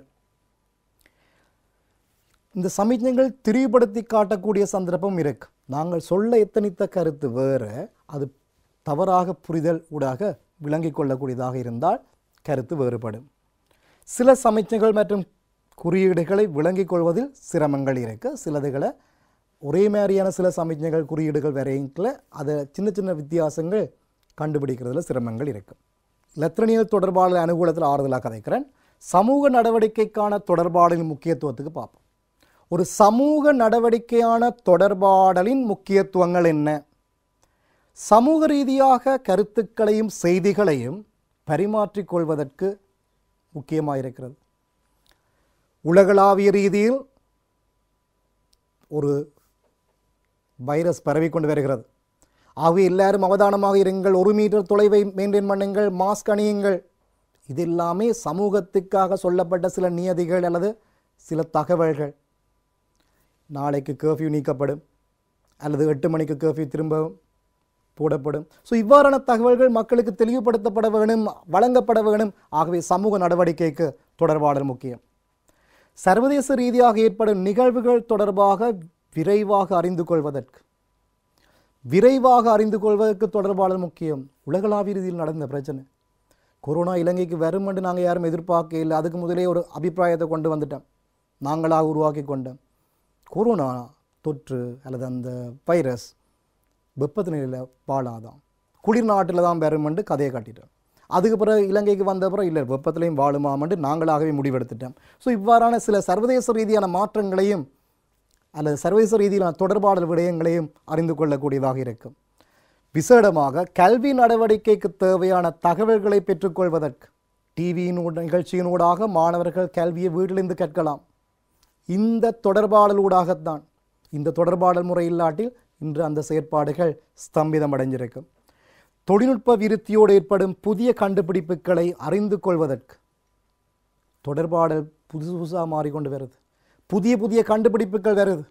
இந்த சமிக்ஞைகள் திரிவுபடுத்தி காட்டக்கூடிய சந்தர்ப்பம் இருக்கு. நாங்கள் சொல்ல எத்தனித்த கருத்து வேறு அது தவறாக புரிதல் ஊடாக விளங்கிக் கொள்ளக்கூடியதாக இருந்தால் கருத்து வேறுபடும். சில சமிக்ஞைகள் மற்றும் குறியீடுகளை விளங்கிக் கொள்வதில் சிரமங்கள் இருக்குது சிலதுகளை ஒரே மாதிரியான சில சமிக்ஞைகள் குறியீடுகள் வரையில அதை சின்ன சின்ன வித்தியாசங்கள் கண்டுபிடிக்கிறதுல சிரமங்கள் இருக்கும் லத்திரனியல் தொடர்பாடல் அனுகூலத்தில் ஆறுதலாக கதைக்கிறேன். சமூக நடவடிக்கைக்கான தொடர்பாடலின் முக்கியத்துவத்துக்கு பார்ப்போம். ஒரு சமூக நடவடிக்கையான தொடர்பாடலின் முக்கியத்துவங்கள் என்ன? சமூக ரீதியாக கருத்துக்களையும் செய்திகளையும் பரிமாற்றிக் கொள்வதற்கு முக்கியமாக இருக்கிறது. உலகளாவிய ரீதியில் ஒரு வைரஸ் பரவிக்கொண்டு வருகிறது. ஆகவே எல்லாரும் அவதானமாக இருங்கள். ஒரு மீட்டர் தொலைவை மெயின்டைன் பண்ணுங்கள். மாஸ்க் அணியுங்கள். இது எல்லாமே சமூகத்துக்காக சொல்லப்பட்ட சில நியதிகள் அல்லது சில தகவல்கள். நாளைக்கு கேர்ஃப்யூ நீக்கப்படும். அல்லது எட்டு மணிக்கு கேர்ஃப்யூ திரும்பவும் போடப்படும். ஸோ இவ்வாறான தகவல்கள் மக்களுக்கு தெளிவுபடுத்தப்பட வேணும் வழங்கப்பட வேணும். ஆகவே சமூக நடவடிக்கைக்கு தொடர்பாடல் முக்கியம். சர்வதேச ரீதியாக ஏற்படும் நிகழ்வுகள் தொடர்பாக விரைவாக அறிந்து கொள்வதற்கு. விரைவாக அறிந்து கொள்வதற்கு தொடர்பான முக்கியம். உலகளாவிய ரீதியில் நடந்த பிரச்சனை. கொரோனா இலங்கைக்கு வரும் என்று நாங்கள் யாரும் எதிர்பார்க்க இல்லை. அதுக்கு முதலே ஒரு அபிப்பிராயத்தை கொண்டு வந்துட்டோம். நாங்களாக உருவாக்கி கொண்டோம். கொரோனா தொற்று அல்லது அந்த வைரஸ் வெப்பத்து நிலையில் வாழாதான் குளிர் நாட்டில் தான் வருமென்று கதையை காட்டிட்டோம். அதுக்கு பிறகு இலங்கைக்கு வந்த பிறகு இல்லை வெப்பத்திலையும் வாழுமாமென்று நாங்களாகவே முடிவெடுத்துட்டோம். ஸோ இவ்வாறான சில சர்வதேச ரீதியான மாற்றங்களையும் அல்லது சர்வதேச ரீதியிலான தொடர்பாடல் விடயங்களையும் அறிந்து கொள்ளக்கூடியதாக இருக்கும். விசேடமாக கல்வி நடவடிக்கைக்கு தேவையான தகவல்களை பெற்றுக்கொள்வதற்கு டிவியின் நிகழ்ச்சியினூடாக மாணவர்கள் கல்வியை வீட்டிலிருந்து கற்கலாம். இந்த தொடர்பாடலூடாகத்தான் இந்த தொடர்பாடல் முறை இல்லாட்டில் இன்று அந்த செயற்பாடுகள் ஸ்தம்பிதம் அடைஞ்சிருக்கும். தொழில்நுட்ப விருத்தியோடு ஏற்படும் புதிய கண்டுபிடிப்புகளை அறிந்து கொள்வதற்கு தொடர்பாடல் புதுசு புதுசாக மாறிக்கொண்டு வருது. புதிய புதிய கண்டுபிடிப்புகள் வருது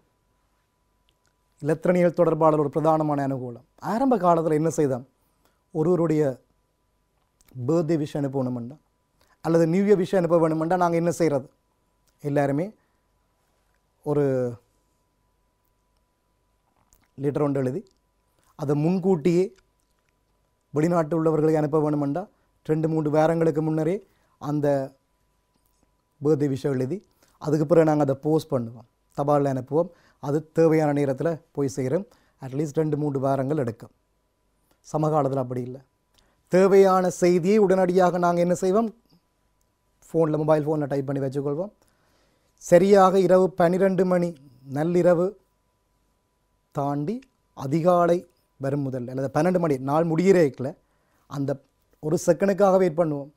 இலத்திரனியல் தொடர்பான ஒரு பிரதானமான அனுகூலம். ஆரம்ப காலத்தில் என்ன செய்தான் ஒருவருடைய பர்த்டே விஷயம் அனுப்ப வேணுமெண்டா. அல்லது நியூ இயர் விஷயம் அனுப்ப வேணுமெண்டா. நாங்கள் என்ன செய்கிறது எல்லாருமே ஒரு லெட்டர் ஒன்று எழுதி அதை முன்கூட்டியே வெளிநாட்டு உள்ளவர்களை அனுப்ப வேணுமெண்டா. ரெண்டு மூன்று வாரங்களுக்கு முன்னரே அந்த பர்த்டே விஷயம் எழுதி அதுக்கு பிறகு நாங்கள் அதை போஸ்ட் பண்ணுவோம். தபாலில் அனுப்புவோம் அது தேவையான நேரத்தில் போய் செய்கிறோம் அட்லீஸ்ட் ரெண்டு மூன்று வாரங்கள் எடுக்கும். சமகாலத்தில் அப்படி இல்லை. தேவையான செய்தியை உடனடியாக நாங்கள் என்ன செய்வோம்? ஃபோனில் மொபைல் ஃபோனில் டைப் பண்ணி வச்சுக்கொள்வோம். சரியாக இரவு பன்னிரெண்டு மணி நள்ளிரவு தாண்டி அதிகாலை வரும் முதல் அல்லது பன்னெண்டு மணி நாள் முடிகிறேக்கில் அந்த ஒரு செகண்டுக்காக வெயிட் பண்ணுவோம்.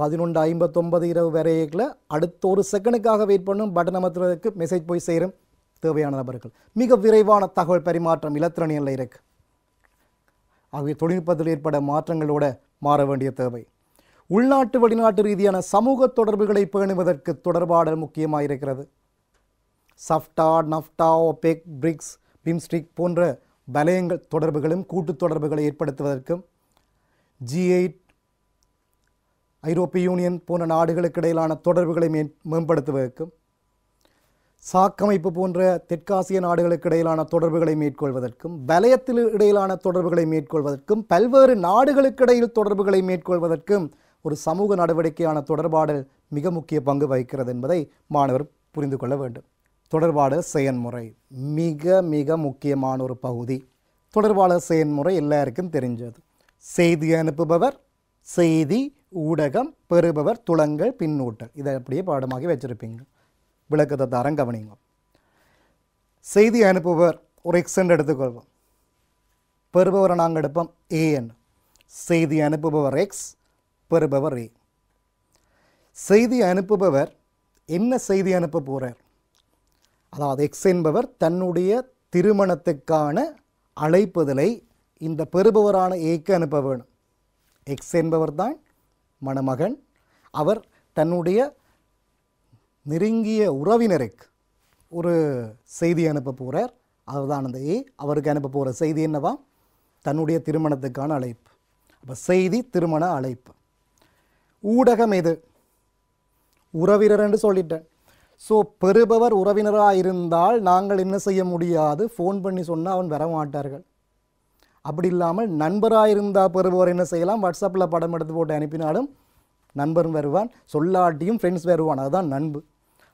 பதினொன்று ஐம்பத்தொம்பது இரவு வரையில் அடுத்த ஒரு செகண்டுக்காக வெயிட் பண்ணும். பட்டன் அமர்த்துறதுக்கு மெசேஜ் போய் சேரும். தேவையான நபர்கள். மிக விரைவான தகவல் பரிமாற்றம் இலத்திரணியில் இருக்கு. ஆகவே தொழில்நுட்பத்தில் ஏற்பட மாற்றங்களோட மாற வேண்டிய தேவை. உள்நாட்டு வெளிநாட்டு ரீதியான சமூக தொடர்புகளை பேணுவதற்கு தொடர்பாடல் முக்கியமாக இருக்கிறது SAFTA NAFTA OPEC BRICS BIMSTEC போன்ற வலயங்கள் தொடர்புகளும் கூட்டு தொடர்புகளை ஏற்படுத்துவதற்கும் ஜி எயிட் ஐரோப்பிய யூனியன் போன்ற நாடுகளுக்கு இடையிலான தொடர்புகளை மே மேம்படுத்துவதற்கும் சாக்கமைப்பு போன்ற தெற்காசிய நாடுகளுக்கு இடையிலான தொடர்புகளை மேற்கொள்வதற்கும் வலயத்தில் இடையிலான தொடர்புகளை மேற்கொள்வதற்கும் பல்வேறு நாடுகளுக்கு இடையில் தொடர்புகளை மேற்கொள்வதற்கும் ஒரு சமூக நடவடிக்கையான தொடர்பாடல் மிக முக்கிய பங்கு வகிக்கிறது என்பதை மாணவர் புரிந்து கொள்ள வேண்டும். தொடர்பாடல் செயன்முறை மிக மிக முக்கியமான ஒரு பகுதி. தொடர்பாளர் செயன்முறை எல்லாருக்கும் தெரிஞ்சது. செய்தி அனுப்புபவர் செய்தி ஊடகம் பெறுபவர் துளங்கள் பின்னூட்டல். இதை அப்படியே பாடமாகி வச்சிருப்பீங்க. விளக்கத்தை தரம் கவனிங்க. செய்தி அனுப்புபவர் ஒரு எக்ஸென்ட் எடுத்துக்கொள்வோம். பெறுபவரை நாங்கள் எடுப்போம் ஏஎன் செய்தி அனுப்புபவர் எக்ஸ் பெறுபவர் ஏ செய்தி அனுப்புபவர் என்ன செய்தி அனுப்ப போகிறார் அதாவது எக்ஸ் என்பவர் தன்னுடைய திருமணத்துக்கான அழைப்புதலை இந்த பெறுபவரான ஏக்கு அனுப்ப வேணும். எக்ஸ் என்பவர் தான் மணமகன் அவர் தன்னுடைய நெருங்கிய உறவினருக்கு ஒரு செய்தி அனுப்ப போகிறார் அதுதான் அந்த ஏ அவருக்கு அனுப்ப போகிற செய்தி என்னவா? தன்னுடைய திருமணத்துக்கான அழைப்பு. அப்போ செய்தி திருமண அழைப்பு. ஊடகம் எது? உறவினர் என்று சொல்லிட்டேன். ஸோ பெறுபவர் உறவினராக இருந்தால் நாங்கள் என்ன செய்ய முடியாது? ஃபோன் பண்ணி சொன்னால் அவன் வர மாட்டார்கள் அப்படி இல்லாமல் நண்பராக இருந்தால் பெறுபவர் என்ன செய்யலாம்? வாட்ஸ்அப்பில் படம் எடுத்து போட்டு அனுப்பினாலும் நண்பரும் வருவான் சொல்லாட்டியும் ஃப்ரெண்ட்ஸ் வருவான். அதுதான் நண்பு.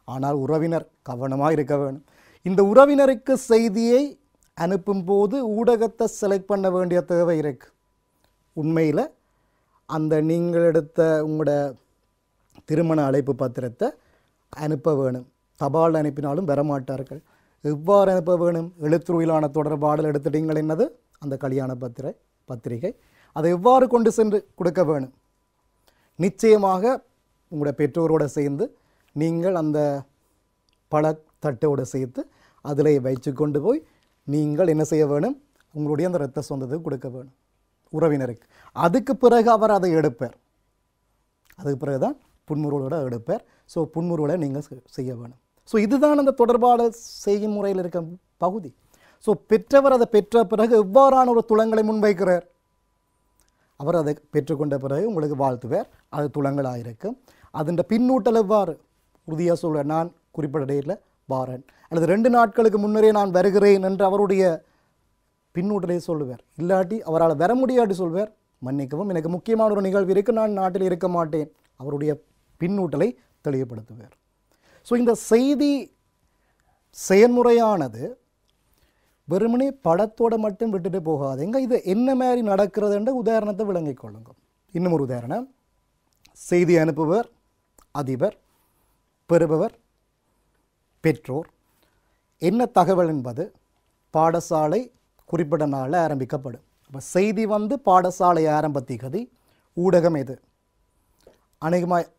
ஆனால் உறவினர் கவனமாக இருக்க வேணும் இந்த உறவினருக்கு செய்தியை அனுப்பும் போது ஊடகத்தை செலக்ட் பண்ண வேண்டிய தேவை இருக்கு. உண்மையில் அந்த நீங்கள் எடுத்த உங்களோட திருமண அழைப்பு பத்திரத்தை அனுப்ப வேணும். தபால் அனுப்பினாலும் வரமாட்டார்கள். எவ்வாறு அனுப்ப வேணும்? எழுத்துருவிலான தொடர்பாடல் எடுத்துட்டீங்கள் என்னது? அந்த கல்யாண பத்திரை பத்திரிகை. அதை எவ்வாறு கொண்டு சென்று கொடுக்க வேணும்? நிச்சயமாக உங்களோட பெற்றோரோடு சேர்ந்து நீங்கள் அந்த பழத்தட்டோடு சேர்த்து அதில் வைத்து கொண்டு போய் நீங்கள் என்ன செய்ய வேணும்? உங்களுடைய அந்த இரத்த சொந்தத்துக்கு கொடுக்க வேணும். உறவினருக்கு. அதுக்கு பிறகு அவர் அதை எடுப்பார். அதுக்கு பிறகு தான் புன்முறுவலோட எடுப்பார். ஸோ புன்முறுவலை நீங்கள் செய்ய வேணும். ஸோ இதுதான் அந்த தொடர்பாடல் செய்யும் முறையில் இருக்க பகுதி. ஸோ பெற்றவர் அதை பெற்ற பிறகு எவ்வாறான ஒரு துளங்களை முன்வைக்கிறார்? அவர் அதை பெற்றுக்கொண்ட பிறகு உங்களுக்கு வாழ்த்துவார். அது துளங்களாக இருக்கும் அதன் பின்னூட்டல் எவ்வாறு? உறுதியாக சொல்ல நான் குறிப்பிட்ட டேட்டில் வாரேன். அல்லது ரெண்டு நாட்களுக்கு முன்னரே நான் வருகிறேன் என்று அவருடைய பின்னூட்டலை சொல்லுவார். இல்லாட்டி அவரால் வர முடியாட்டி சொல்வார் மன்னிக்கவும் எனக்கு முக்கியமான ஒரு நிகழ்வு இருக்கு. நான் நாட்டில் இருக்க மாட்டேன். அவருடைய பின்னூட்டலை தெளிவுபடுத்துவார். ஸோ இந்த செய்தி செயன்முறையானது வெறுமனே படத்தோட மட்டும் விட்டுட்டு போகாதீங்க. இது என்ன மாதிரி நடக்கிறதுன்ற உதாரணத்தை விளங்கிக் கொள்ளுங்க இன்னும் ஒரு உதாரணம். செய்தி அனுப்புவர் அதிபர் பெறுபவர் பெற்றோர். என்ன தகவல் என்பது? பாடசாலை குறிப்பிட்ட நாளில் ஆரம்பிக்கப்படும். அப்போ செய்தி வந்து பாடசாலை ஆரம்பத்திகதி ஊடகம் எது? அநேகமாக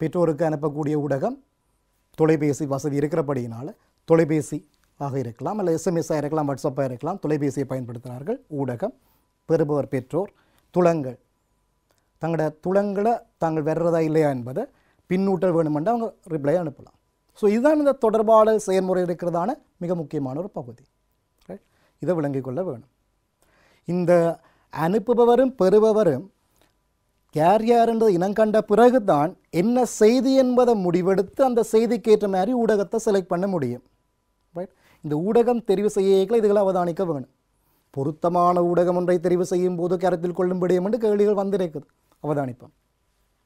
பெற்றோருக்கு அனுப்பக்கூடிய ஊடகம் தொலைபேசி வசதி இருக்கிறபடியினால் தொலைபேசி ஆக இருக்கலாம். அல்லது எஸ்எம்எஸ்ஸாக இருக்கலாம் வாட்ஸ்அப்பாக இருக்கலாம் தொலைபேசியை பயன்படுத்துகிறார்கள். ஊடகம் பெறுபவர் பெற்றோர் துளங்கள். தங்களோட துளங்களை தாங்கள் வர்றதா இல்லையா என்பதை பின்னூட்டல் வேணுமென்று அவங்க ரிப்ளை அனுப்பலாம். ஸோ இதுதான் இந்த தொடர்பாடல் செயல்முறை இருக்கிறதான மிக முக்கியமான ஒரு பகுதி. ரைட் இதை விளங்கிக் கொள்ள வேணும். இந்த அனுப்புபவரும் பெறுபவரும் யார் யார் என்றதை இனம் கண்ட பிறகுதான் என்ன செய்தி என்பதை முடிவெடுத்து அந்த செய்திக்கு ஏற்ற மாதிரி ஊடகத்தை செலக்ட் பண்ண முடியும். ரைட் இந்த ஊடகம் தெரிவு செய்யல இதுகளை அவதானிக்க வேணும். பொருத்தமான ஊடகம் ஒன்றை தெரிவு செய்யும் போது கருத்தில் கொள்ளும்படியும் என்று கேள்விகள் வந்திருக்குது. அவதானிப்போம்.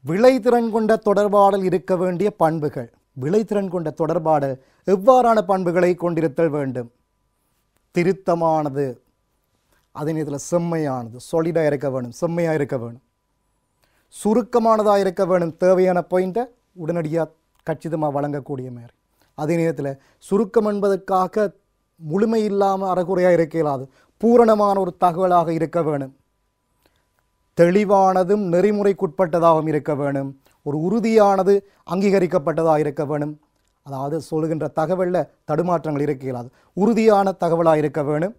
விளைத்திறன் கொண்ட தொடர்பாடல் இருக்க வேண்டிய பண்புகள். விளைத்திறன் கொண்ட தொடர்பாடல் எவ்வாறான பண்புகளை கொண்டிருத்தல் வேண்டும்? திருத்தமானது அதே நேரத்தில் செம்மையானது சொலிடாக இருக்க வேணும் செம்மையாக இருக்க வேணும். சுருக்கமானதாக இருக்க வேணும் தேவையான பாயிண்ட்டை உடனடியாக கச்சிதமாக வழங்கக்கூடிய மாதிரி. அதே நேரத்தில் சுருக்கம் என்பதற்காக முழுமை இல்லாமல் அறகுறையாக இருக்க இயலாது. பூரணமான ஒரு தகவலாக இருக்க வேணும். தெளிவானதும் நெறிமுறைக்குட்பட்டதாகவும் இருக்க வேணும். ஒரு உறுதியானது அங்கீகரிக்கப்பட்டதாக இருக்க வேணும். அதாவது சொல்லுகின்ற தகவலில் தடுமாற்றங்கள் இருக்க இயலாது. உறுதியான தகவலாக இருக்க வேணும்.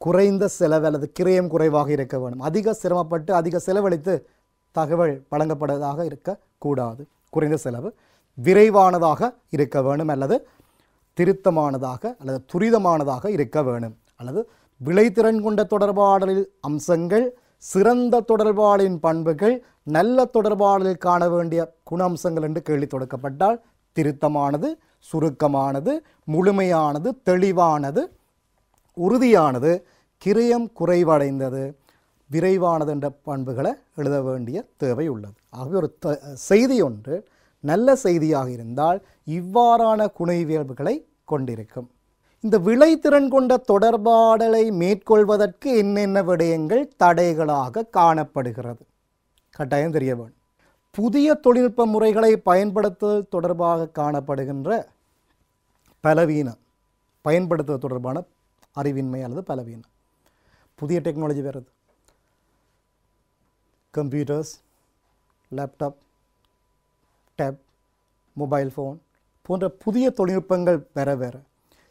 குறைந்த செலவு அல்லது கிரயம் குறைவாக இருக்க வேணும். அதிக சிரமப்பட்டு அதிக செலவழித்து தகவல் வழங்கப்படுவதாக இருக்கக்கூடாது குறைந்த செலவு. விரைவானதாக இருக்க வேணும் அல்லது திருத்தமானதாக அல்லது துரிதமானதாக இருக்க வேணும் அல்லது விளைத்திறன் கொண்ட தொடர்பாடலில் அம்சங்கள் சிறந்த தொடர்பாடலின் பண்புகள் நல்ல தொடர்பாடலில் காண வேண்டிய குண அம்சங்கள் என்று கேள்வி தொடுக்கப்பட்டால் திருத்தமானது சுருக்கமானது முழுமையானது தெளிவானது உறுதியானது கிரயம் குறைவடைந்தது விரைவானது என்ற பண்புகளை எழுத வேண்டிய தேவை உள்ளது. ஆகவே ஒரு த- செய்தி ஒன்று நல்ல செய்தியாக இருந்தால் இவ்வாறான குணைவியல்புகளை கொண்டிருக்கும். இந்த விளைத்திறன் கொண்ட தொடர்பாடலை மேற்கொள்வதற்கு என்னென்ன விடயங்கள் தடைகளாக காணப்படுகிறது? கட்டாயம் தெரிய வேண்டும். புதிய தொழில்நுட்ப முறைகளை பயன்படுத்துதல் தொடர்பாக காணப்படுகின்ற பலவீனம். பயன்படுத்துவது தொடர்பான அறிவின்மை அல்லது பலவீனம். புதிய டெக்னாலஜி வருது computers laptop tab mobile phone போன்ற புதிய தொழில்நுட்பங்கள் வேற வேறு.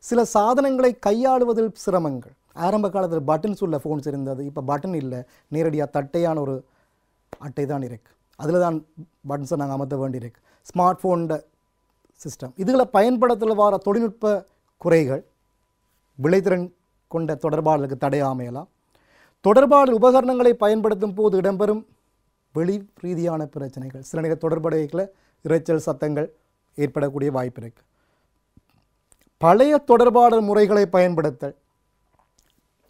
சில சாதனங்களை கையாளுவதில் சிரமங்கள். ஆரம்ப காலத்தில் பட்டன்ஸ் உள்ள ஃபோன்ஸ் இருந்தது. இப்போ பட்டன் இல்லை. நேரடியாக தட்டையான ஒரு அட்டை தான் இருக்குது அதில் தான் பட்டன்ஸை நாங்கள் அமர்த்த வேண்டியிருக்கு. ஸ்மார்ட் ஃபோனோட சிஸ்டம் இதுகளை பயன்படுத்தல வர தொழில்நுட்ப குறைகள் விளைத்திறன் கொண்ட தொடர்பாடலுக்கு தடை அமையலாம். தொடர்பாடல் உபகரணங்களை பயன்படுத்தும் போது இடம்பெறும் வெளி ரீதியான பிரச்சனைகள். சில நேர தொடர்புடையல இரைச்சல் சத்தங்கள் ஏற்படக்கூடிய வாய்ப்பு இருக்கு. பழைய தொடர்பாடல் முறைகளை பயன்படுத்தல்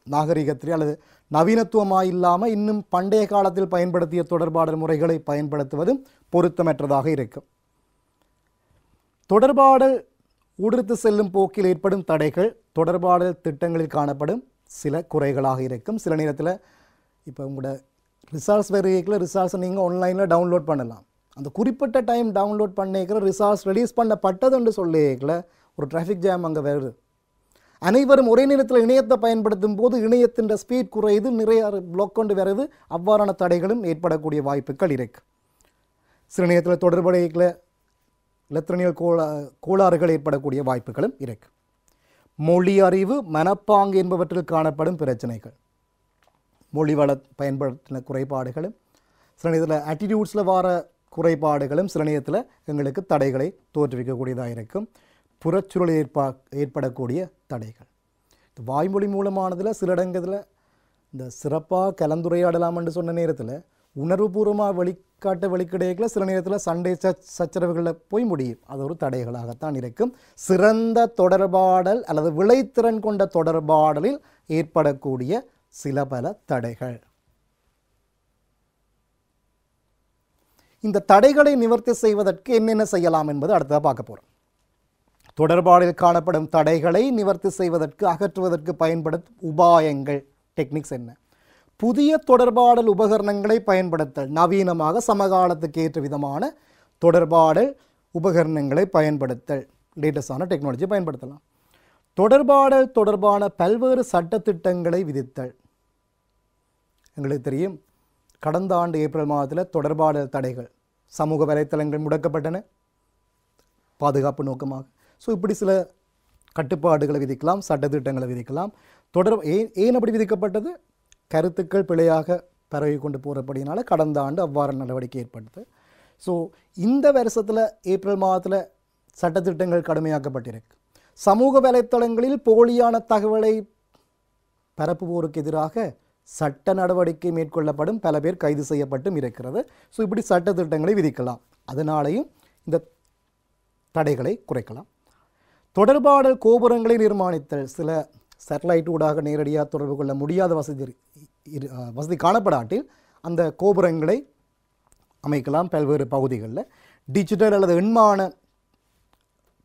நாகரிகத்திலே அல்லது நவீனத்துவமாக இல்லாமல் இன்னும் பண்டைய காலத்தில் பயன்படுத்திய தொடர்பாடல் முறைகளை பயன்படுத்துவதும் பொருத்தமற்றதாக இருக்கும். தொடர்பாடல் ஊடுருத்து செல்லும் போக்கில் ஏற்படும் தடைகள் தொடர்பாடல் திட்டங்களில் காணப்படும் சில குறைகளாக இருக்கும். சில நேரத்தில் இப்போ உங்களோட ரிசால்ட்ஸ் வெறியக்கில் ரிசால்ட்ஸை நீங்கள் ஆன்லைனில் டவுன்லோட் பண்ணலாம். அந்த குறிப்பிட்ட டைம் டவுன்லோட் பண்ணிக்கிற ரிசார்ஸ் ரிலீஸ் பண்ணப்பட்டது என்று சொல்லிக்கல ஒரு டிராஃபிக் ஜாம் அங்கே வருது. அனைவரும் ஒரே நேரத்தில் இணையத்தை பயன்படுத்தும் போது இணையத்தின் ஸ்பீட் குறையுது நிறைய பிளாக் கொண்டு வருது. அவ்வாறான தடைகளும் ஏற்படக்கூடிய வாய்ப்புகள் இருக்கு. சில நேரத்தில் தொடர்புடைய இலத்திரனியல் கோளா கோளாறுகள் ஏற்படக்கூடிய வாய்ப்புகளும் இருக்கு. மொழி அறிவு மனப்பாங்கு என்பவற்றில் காணப்படும் பிரச்சனைகள். மொழி வள பயன்படுத்தின குறைபாடுகளும் சில நேரத்தில் ஆட்டிடியூட்ஸில் வர குறைபாடுகளும் சில நேரத்தில் எங்களுக்கு தடைகளை தோற்றுவிக்கக்கூடியதாக இருக்கும் புறச்சூழல் ஏற்பா ஏற்படக்கூடிய தடைகள். இந்த வாய்மொழி மூலமானதில் சில இடங்களில் இந்த சிறப்பாக கலந்துரையாடலாம் என்று சொன்ன நேரத்தில் உணர்வுபூர்வமாக வெளிக்காட்ட வெளிக்கிடையல சில நேரத்தில் சண்டை சச் சச்சரவுகளில் போய் முடியும். அது ஒரு தடைகளாகத்தான் இருக்கும். சிறந்த தொடர்பாடல் அல்லது விளைத்திறன் கொண்ட தொடர்பாடலில் ஏற்படக்கூடிய சில பல தடைகள். இந்த தடைகளை நிவர்த்தி செய்வதற்கு என்னென்ன செய்யலாம் என்பது அடுத்ததாக பார்க்க போகிறோம் தொடர்பாடில் காணப்படும் தடைகளை நிவர்த்தி செய்வதற்கு அகற்றுவதற்கு பயன்படுத்தும் உபாயங்கள் டெக்னிக்ஸ் என்ன? புதிய தொடர்பாடல் உபகரணங்களை பயன்படுத்தல் நவீனமாக சமகாலத்துக்கு ஏற்ற விதமான தொடர்பாடல் உபகரணங்களை பயன்படுத்தல் லேட்டஸ்டான டெக்னாலஜி பயன்படுத்தலாம். தொடர்பாடல் தொடர்பான பல்வேறு சட்டத்திட்டங்களை விதித்தல். எங்களுக்கு தெரியும் கடந்த ஆண்டு ஏப்ரல் மாதத்தில் தொடர்பாடல் தடைகள் சமூக வலைத்தளங்கள் முடக்கப்பட்டன. பாதுகாப்பு நோக்கமாக. ஸோ இப்படி சில கட்டுப்பாடுகளை விதிக்கலாம் சட்டத்திட்டங்களை விதிக்கலாம். தொடர் ஏன் ஏன் அப்படி விதிக்கப்பட்டது? கருத்துக்கள் பிழையாக பரவி கொண்டு போகிறபடினால கடந்த ஆண்டு அவ்வாறு நடவடிக்கை ஏற்பட்டது. ஸோ இந்த வருஷத்தில் ஏப்ரல் மாதத்தில் சட்டத்திட்டங்கள் கடுமையாக்கப்பட்டிருக்கு. சமூக வலைத்தளங்களில் போலியான தகவலை பரப்புவோருக்கு எதிராக சட்ட நடவடிக்கை மேற்கொள்ளப்படும். பல பேர் கைது செய்யப்பட்டும் இருக்கிறது. ஸோ இப்படி சட்ட திட்டங்களை விதிக்கலாம். அதனாலேயும் இந்த தடைகளை குறைக்கலாம். தொடர்பாடல் கோபுரங்களை நிர்மாணித்தல். சில சேட்டலைட் ஊடாக நேரடியாக தொடர்பு கொள்ள முடியாத வசதி இரு- இரு- வசதி காணப்படாட்டில் அந்த கோபுரங்களை அமைக்கலாம் பல்வேறு பகுதிகளில். டிஜிட்டல் அல்லது எண்மான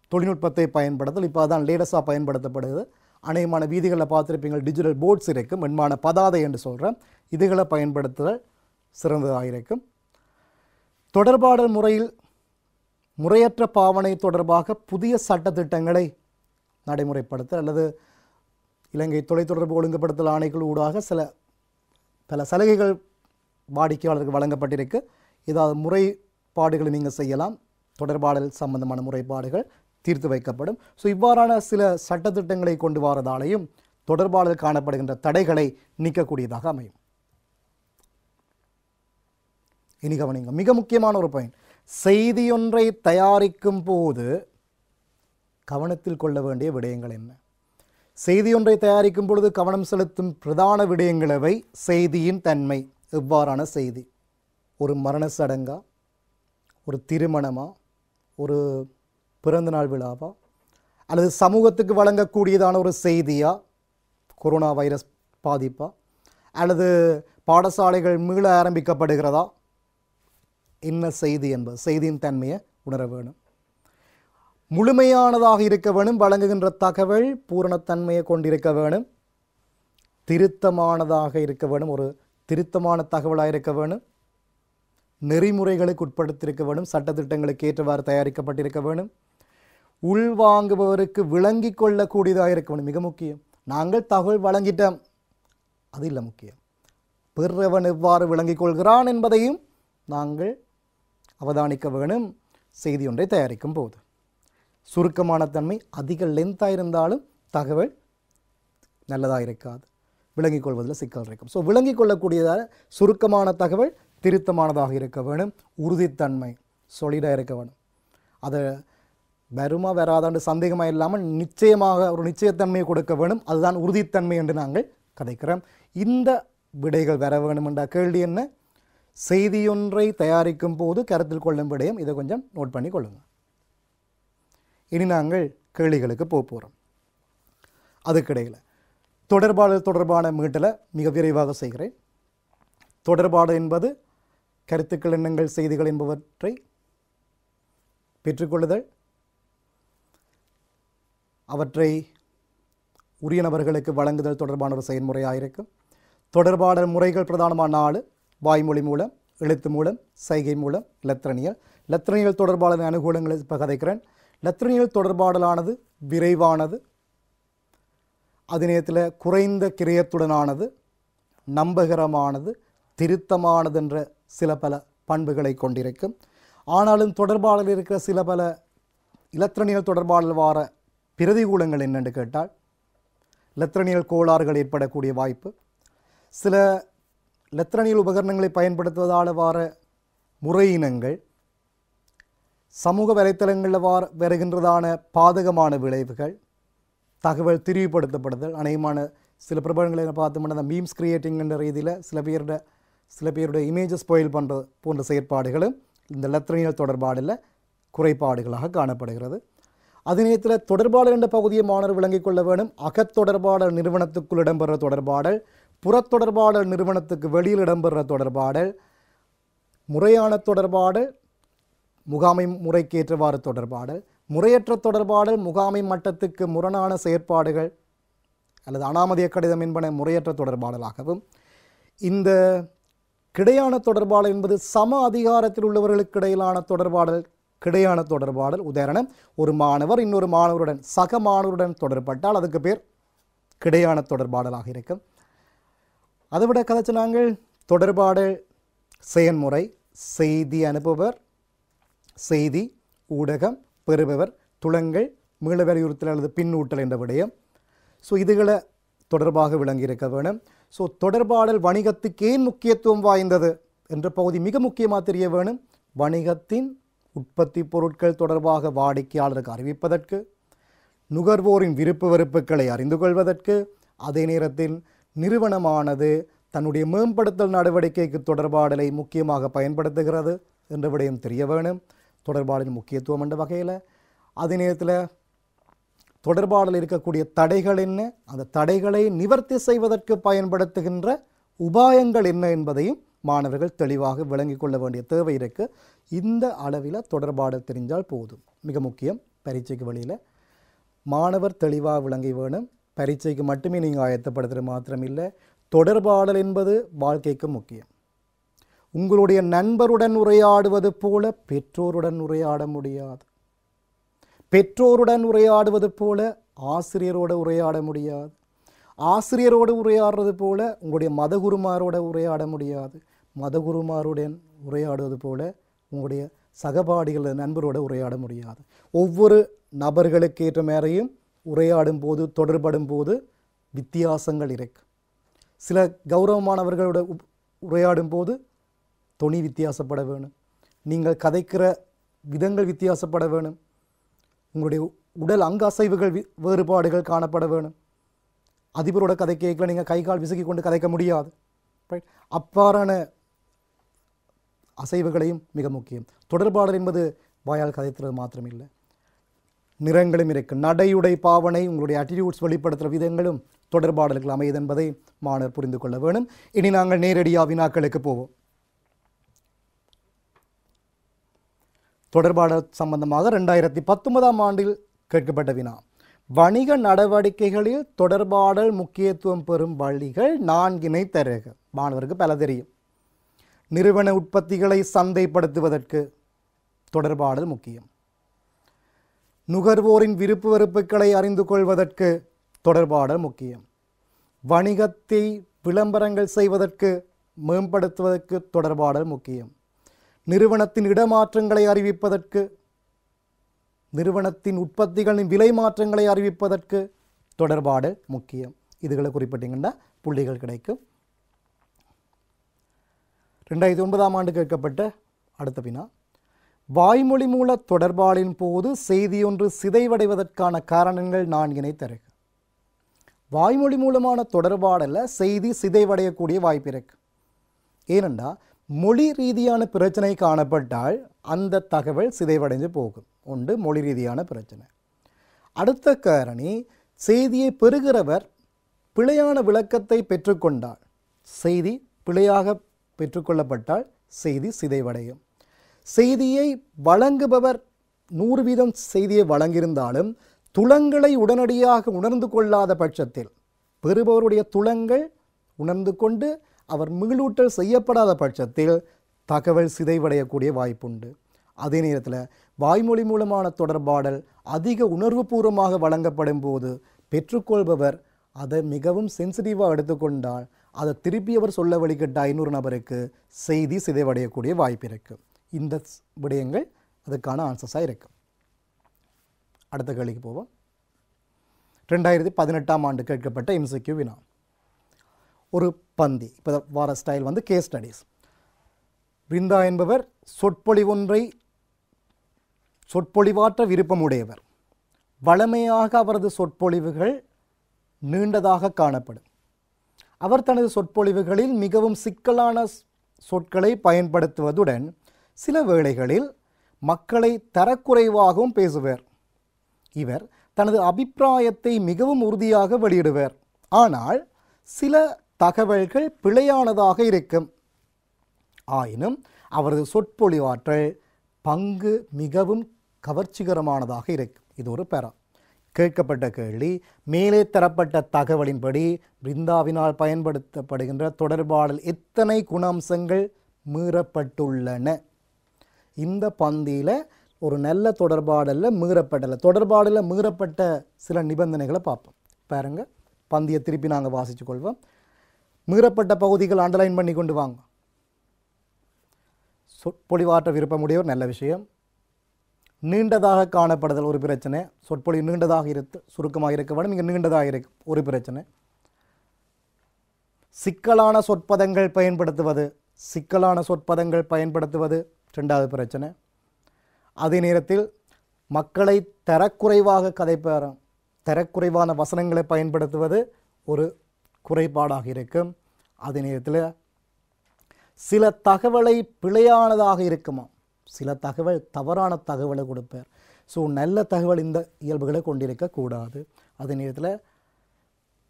தொழில்நுட்பத்தை பயன்படுத்தல். இப்போ அதான் லேட்டஸ்டாக பயன்படுத்தப்படுது. அநேகமான வீதிகளில் பார்த்துருப்பீங்க டிஜிட்டல் போர்ட்ஸ் இருக்கும் மென்மான பதாதை என்று சொல்கிறேன் இதுகளை பயன்படுத்துதல் சிறந்ததாக இருக்கும். தொடர்பாடல் முறையில் முறையற்ற பாவனை தொடர்பாக புதிய சட்டத்திட்டங்களை நடைமுறைப்படுத்த அல்லது இலங்கை தொலைத்தொடர்பு ஒழுங்குபடுத்தல் ஆணைக்குழு ஊடாக சில பல சலுகைகள் வாடிக்கையாளருக்கு வழங்கப்பட்டிருக்கு. ஏதாவது முறைப்பாடுகளை நீங்கள் செய்யலாம். தொடர்பாடல் சம்பந்தமான முறைப்பாடுகள் தீர்த்து வைக்கப்படும். ஸோ இவ்வாறான சில சட்டத்திட்டங்களை கொண்டு வரதாலேயும் தொடர்பாளர் காணப்படுகின்ற தடைகளை நீக்கக்கூடியதாக அமையும். இனி கவனிங்க. மிக முக்கியமான ஒரு பயன் செய்தியொன்றை தயாரிக்கும் போது கவனத்தில் கொள்ள வேண்டிய விடயங்கள் என்ன? செய்தியொன்றை தயாரிக்கும் பொழுது கவனம் செலுத்தும் பிரதான விடயங்களவை செய்தியின் தன்மை. எவ்வாறான செய்தி. ஒரு மரண சடங்கா? ஒரு திருமணமா? ஒரு பிறந்தநாள் விழாவா? அல்லது சமூகத்துக்கு வழங்கக்கூடியதான ஒரு செய்தியா? கொரோனா வைரஸ் பாதிப்பா? அல்லது பாடசாலைகள் மீள ஆரம்பிக்கப்படுகிறதா? என்ன செய்தி என்பது? செய்தியின் தன்மையை உணர வேணும். முழுமையானதாக இருக்க வேணும் வழங்குகின்ற தகவல் பூரணத்தன்மையை கொண்டிருக்க வேணும். திருத்தமானதாக இருக்க வேணும் ஒரு திருத்தமான தகவலாக இருக்க வேணும். நெறிமுறைகளுக்கு உட்படுத்தியிருக்க வேணும் சட்டத்திட்டங்களுக்கு ஏற்றவாறு தயாரிக்கப்பட்டிருக்க வேணும். உள்வாங்குபவருக்கு விளங்கி கொள்ளக்கூடியதாக இருக்க வேண்டும். மிக முக்கியம். நாங்கள் தகவல் வழங்கிட்டோம். அது இல்லை முக்கியம். பெறுறவன் எவ்வாறு விளங்கிக் கொள்கிறான் என்பதையும் நாங்கள் அவதானிக்க வேணும். செய்தி ஒன்றை தயாரிக்கும் போது. சுருக்கமான தன்மை அதிக லென்த்தாக இருந்தாலும் தகவல் நல்லதாக இருக்காது. விளங்கிக் கொள்வதில் சிக்கல் இருக்கும். ஸோ விளங்கிக் கொள்ளக்கூடியதாக சுருக்கமான தகவல் திருத்தமானதாக இருக்க வேணும். உறுதித்தன்மை சொலிடாக இருக்க வேணும். அதை வருமா வராதாண்டு சந்தேகமாக இல்லாமல் நிச்சயமாக ஒரு நிச்சயத்தன்மையை கொடுக்க வேணும். அதுதான் உறுதித்தன்மை என்று நாங்கள் கதைக்கிறோம். இந்த விடைகள் வர வேணும் என்ற கேள்வி என்ன? செய்தியொன்றை தயாரிக்கும் போது கருத்தில் கொள்ளும் விடயம். இதை கொஞ்சம் நோட் பண்ணி கொள்ளுங்கள் இனி நாங்கள் கேள்விகளுக்கு போக போகிறோம் அதுக்கிடையில் தொடர்பாடல் தொடர்பான மீட்டலை மிக விரைவாக செய்கிறேன். தொடர்பாடல் என்பது கருத்துக்கள் எண்ணங்கள் செய்திகள் என்பவற்றை பெற்றுக்கொள்ளுதல் அவற்றை உரிய நபர்களுக்கு வழங்குதல் தொடர்பான ஒரு செயல்முறையாக இருக்கும். தொடர்பாடல் முறைகள் பிரதானமான நாலு வாய்மொழி மூலம் எழுத்து மூலம் சைகை மூலம் இலத்திரனியல் இலத்திரனியல் தொடர்பாடல் அனுகூலங்களை இப்போ கதைக்கிறேன் இலத்திரனியல் தொடர்பாடலானது விரைவானது அதே நேரத்தில் குறைந்த கிரயத்துடனானது நம்பகரமானது திருத்தமானது என்ற சில பல பண்புகளை கொண்டிருக்கும். ஆனாலும் தொடர்பாளர் இருக்கிற சில பல இலத்திரனியல் தொடர்பாடல் வார பிரதிகூலங்கள் என்னென்று கேட்டால் லெத்ரனியல் கோளாறுகள் ஏற்படக்கூடிய வாய்ப்பு. சில லெத்ரனியல் உபகரணங்களை பயன்படுத்துவதால் வார முறையினங்கள் சமூக வலைத்தளங்களில் வார வருகின்றதான பாதகமான விளைவுகள் தகவல் திரிவுபடுத்தப்படுதல் அநேகமான சில பிரபலங்களை பார்த்தோம்னா அந்த மீம்ஸ் கிரியேட்டிங் என்ற ரீதியில் சில பேரோட சில பேருடைய இமேஜஸ் ஸ்பாயில் பண்ணுற போன்ற செயற்பாடுகளும் இந்த லெத்ரனியல் தொடர்பாடில் குறைபாடுகளாக காணப்படுகிறது. அதே நேரத்தில் தொடர்பாடல் என்ற பகுதியை மாணவர் விளங்கிக் கொள்ள வேண்டும் அகத்தொடர்பாடல் நிறுவனத்துக்குள் இடம்பெற தொடர்பாடல் புறத்தொடர்பாடல் நிறுவனத்துக்கு வெளியில் இடம்பெற தொடர்பாடல் முறையான தொடர்பாடல் முகாமை முறைக்கேற்றவாறு தொடர்பாடல் முறையற்ற தொடர்பாடல் முகாமை மட்டத்துக்கு முரணான செயற்பாடுகள் அல்லது அனாமதிய கடிதம் என்பன முறையற்ற தொடர்பாடலாகவும் இந்த கிடையான தொடர்பாடல் என்பது சம அதிகாரத்தில் உள்ளவர்களுக்கு இடையிலான தொடர்பாடல் கிடையான தொடர்பாடல் உதாரணம் ஒரு மாணவர் இன்னொரு மாணவருடன் சக மாணவருடன் தொடர்பட்டால் அதுக்கு பேர் கிடையான தொடர்பாடலாக இருக்கும். அதை விட கதைச்சு நாங்கள் தொடர்பாடல் செயன்முறை செய்தி அனுப்புபவர் செய்தி ஊடகம் பெறுபவர் துளங்கள் மீள வலியுறுத்தல் அல்லது பின்னூட்டல் என்ற விடயம். ஸோ இதுகளை தொடர்பாக விளங்கியிருக்க வேணும். ஸோ தொடர்பாடல் வணிகத்துக்கு ஏன் முக்கியத்துவம் வாய்ந்தது என்ற பகுதி மிக முக்கியமாக தெரிய வேணும். வணிகத்தின் உற்பத்தி பொருட்கள் தொடர்பாக வாடிக்கையாளருக்கு அறிவிப்பதற்கு நுகர்வோரின் விருப்பு வெறுப்புகளை அறிந்து கொள்வதற்கு அதே நேரத்தில் நிறுவனமானது தன்னுடைய மேம்படுத்தல் நடவடிக்கைக்கு தொடர்பாடலை முக்கியமாக பயன்படுத்துகிறது என்ற விடயம் தெரிய வேணும். தொடர்பாடலின் முக்கியத்துவம் என்ற வகையில். அதே நேரத்தில் தொடர்பாடல் இருக்கக்கூடிய தடைகள் என்ன அந்த தடைகளை நிவர்த்தி செய்வதற்கு பயன்படுத்துகின்ற உபாயங்கள் என்ன என்பதையும் மாணவர்கள் தெளிவாக விளங்கிக் கொள்ள வேண்டிய தேவை இருக்கு. இந்த அளவில் தொடர்பாடல் தெரிஞ்சால் போதும். மிக முக்கியம் பரீட்சைக்கு வழியில் மாணவர் தெளிவாக விளங்கி வேணும். பரீட்சைக்கு மட்டுமே நீங்கள் ஆயத்தப்படுத்துகிற மாத்திரமில்லை. தொடர்பாடல் என்பது வாழ்க்கைக்கு முக்கியம். உங்களுடைய நண்பருடன் உரையாடுவது போல பெற்றோருடன் உரையாட முடியாது. பெற்றோருடன் உரையாடுவது போல ஆசிரியரோடு உரையாட முடியாது. ஆசிரியரோடு உரையாடுறது போல உங்களுடைய மதகுருமாரோட உரையாட முடியாது. மதகுருமாருடன் உரையாடுவது போல உங்களுடைய சகபாடிகள் நண்பரோட உரையாட முடியாது. ஒவ்வொரு நபர்களுக்கு ஏற்ற மேரையும் உரையாடும் போது தொடர்படும் போது வித்தியாசங்கள் இருக்கு. சில கௌரவமானவர்களோட உரையாடும் போது தொனி வித்தியாசப்பட வேணும். நீங்கள் கதைக்கிற விதங்கள் வித்தியாசப்பட வேணும். உங்களுடைய உடல் அங்க அசைவுகள் வேறுபாடுகள் காணப்பட வேணும். அதிபரோட கதை கேட்கல நீங்கள் கை கால் விசுக்கி கொண்டு கதைக்க முடியாது. ரைட் அசைவுகளையும் மிக முக்கியம். தொடர்பாடல் என்பது வாயால் கதைத்துறது மாத்திரமில்லை. நிறங்களும் இருக்கு. நடையுடை பாவனை உங்களுடைய அட்டிடியூட்ஸ் வெளிப்படுத்துகிற விதங்களும் தொடர்பாடல்கள் அமையுது என்பதை மாணவர் புரிந்து கொள்ள வேணும். இனி நாங்கள் நேரடியாக வினாக்களுக்கு போவோம். தொடர்பாடல் சம்பந்தமாக ரெண்டாயிரத்தி பத்தொன்பதாம் ஆண்டில் கேட்கப்பட்ட வினா. வணிக நடவடிக்கைகளில் தொடர்பாடல் முக்கியத்துவம் பெறும் வழிகள் நான்கினை தருக. மாணவருக்கு பல தெரியும். நிறுவன உற்பத்திகளை சந்தைப்படுத்துவதற்கு தொடர்பாடல் முக்கியம். நுகர்வோரின் விருப்பு வெறுப்புகளை அறிந்து கொள்வதற்கு தொடர்பாடல் முக்கியம். வணிகத்தை விளம்பரங்கள் செய்வதற்கு மேம்படுத்துவதற்கு தொடர்பாடல் முக்கியம். நிறுவனத்தின் இடமாற்றங்களை அறிவிப்பதற்கு நிறுவனத்தின் உற்பத்திகளின் விலை மாற்றங்களை அறிவிப்பதற்கு தொடர்பாடு முக்கியம். இதுகளை குறிப்பிட்டீங்கன்னா புள்ளிகள் கிடைக்கும். ரெண்டாயிரத்தி ஒன்பதாம் ஆண்டு கேட்கப்பட்ட அடுத்த வினா. வாய்மொழி மூல தொடர்பாளின் போது செய்தியொன்று சிதைவடைவதற்கான காரணங்கள் நான்கினை தருக வாய்மொழி மூலமான தொடர்பாடல்ல செய்தி சிதைவடையக்கூடிய வாய்ப்பு இருக்கு. ஏனென்றா மொழி ரீதியான பிரச்சனை காணப்பட்டால் அந்த தகவல் சிதைவடைஞ்சு போகும். உண்டு மொழி ரீதியான பிரச்சனை. அடுத்த காரணி செய்தியை பெறுகிறவர் பிழையான விளக்கத்தை பெற்றுக்கொண்டால் செய்தி பிழையாக பெற்றுக்கொள்ளப்பட்டால் செய்தி சிதைவடையும். செய்தியை வழங்குபவர் நூறு வீதம் செய்தியை வழங்கியிருந்தாலும் துளங்களை உடனடியாக உணர்ந்து கொள்ளாத பட்சத்தில் பெறுபவருடைய துளங்கள் உணர்ந்து கொண்டு அவர் மீளூட்டல் செய்யப்படாத பட்சத்தில் தகவல் சிதைவடையக்கூடிய வாய்ப்புண்டு. அதே நேரத்தில் வாய்மொழி மூலமான தொடர்பாடல் அதிக உணர்வுபூர்வமாக வழங்கப்படும் போது பெற்றுக்கொள்பவர் அதை மிகவும் சென்சிட்டிவாக எடுத்துக்கொண்டால் அதை திருப்பி அவர் சொல்ல வழிகட்ட ஐநூறு நபருக்கு செய்தி சிதைவடையக்கூடிய வாய்ப்பு இருக்கு. இந்த ஸ்- விடயங்கள் அதுக்கான ஆன்சர்ஸாக இருக்கு. அடுத்த கேள்விக்கு போவோம். ரெண்டாயிரத்தி பதினெட்டாம் ஆண்டு கேட்கப்பட்ட எம்சிக்யூ வினா. ஒரு பந்தி இப்போ வார ஸ்டைல் வந்து கேஸ் ஸ்டடீஸ் பிருந்தா என்பவர் சொற்பொழிவொன்றை சொற்பொழிவாற்ற விருப்பமுடையவர். வழமையாக அவரது சொற்பொழிவுகள் நீண்டதாக காணப்படும். அவர் தனது சொற்பொழிவுகளில் மிகவும் சிக்கலான சொற்களை பயன்படுத்துவதுடன் சில வேளைகளில் மக்களை தரக்குறைவாகவும் பேசுவர். இவர் தனது அபிப்பிராயத்தை மிகவும் உறுதியாக வெளியிடுவர். ஆனால் சில தகவல்கள் பிழையானதாக இருக்கும். ஆயினும் அவரது சொற்பொழிவாற்றல் பங்கு மிகவும் கவர்ச்சிகரமானதாக இருக்கும். இது ஒரு பெறா கேட்கப்பட்ட கேள்வி மேலே தரப்பட்ட தகவலின்படி பிருந்தாவினால் பயன்படுத்தப்படுகின்ற தொடர்பாடல் எத்தனை குணாம்சங்கள் மீறப்பட்டுள்ளன? இந்த பந்தியில் ஒரு நல்ல தொடர்பாடலில் மீறப்படலை. தொடர்பாடலில் மீறப்பட்ட சில நிபந்தனைகளை பார்ப்போம். பாருங்க பந்தியை திருப்பி நாங்கள் வாசித்து கொள்வோம். மீறப்பட்ட பகுதிகள் அண்டர்லைன் பண்ணி கொண்டு வாங்க. சொற்பொழிவாற்ற விருப்பமுடையோர் நல்ல விஷயம். நீண்டதாக காணப்படுதல் ஒரு பிரச்சனை. சொற்பொழிவு நீண்டதாக இருக்கு சுருக்கமாக இருக்க வேண்டும். இங்கே நீண்டதாக இருக்கு ஒரு பிரச்சனை. சிக்கலான சொற்பதங்கள் பயன்படுத்துவது சிக்கலான சொற்பதங்கள் பயன்படுத்துவது ரெண்டாவது பிரச்சனை. அதே நேரத்தில் மக்களை தரக்குறைவாக கதைப்பாரம் தரக்குறைவான வசனங்களை பயன்படுத்துவது ஒரு குறைபாடாக இருக்கும் அதே நேரத்தில் சில தகவலை பிழையானதாக இருக்குமா? சில தகவல் தவறான தகவலை கொடுப்பார். ஸோ நல்ல தகவல் இந்த இயல்புகளை கொண்டிருக்கக்கூடாது அதே நேரத்தில்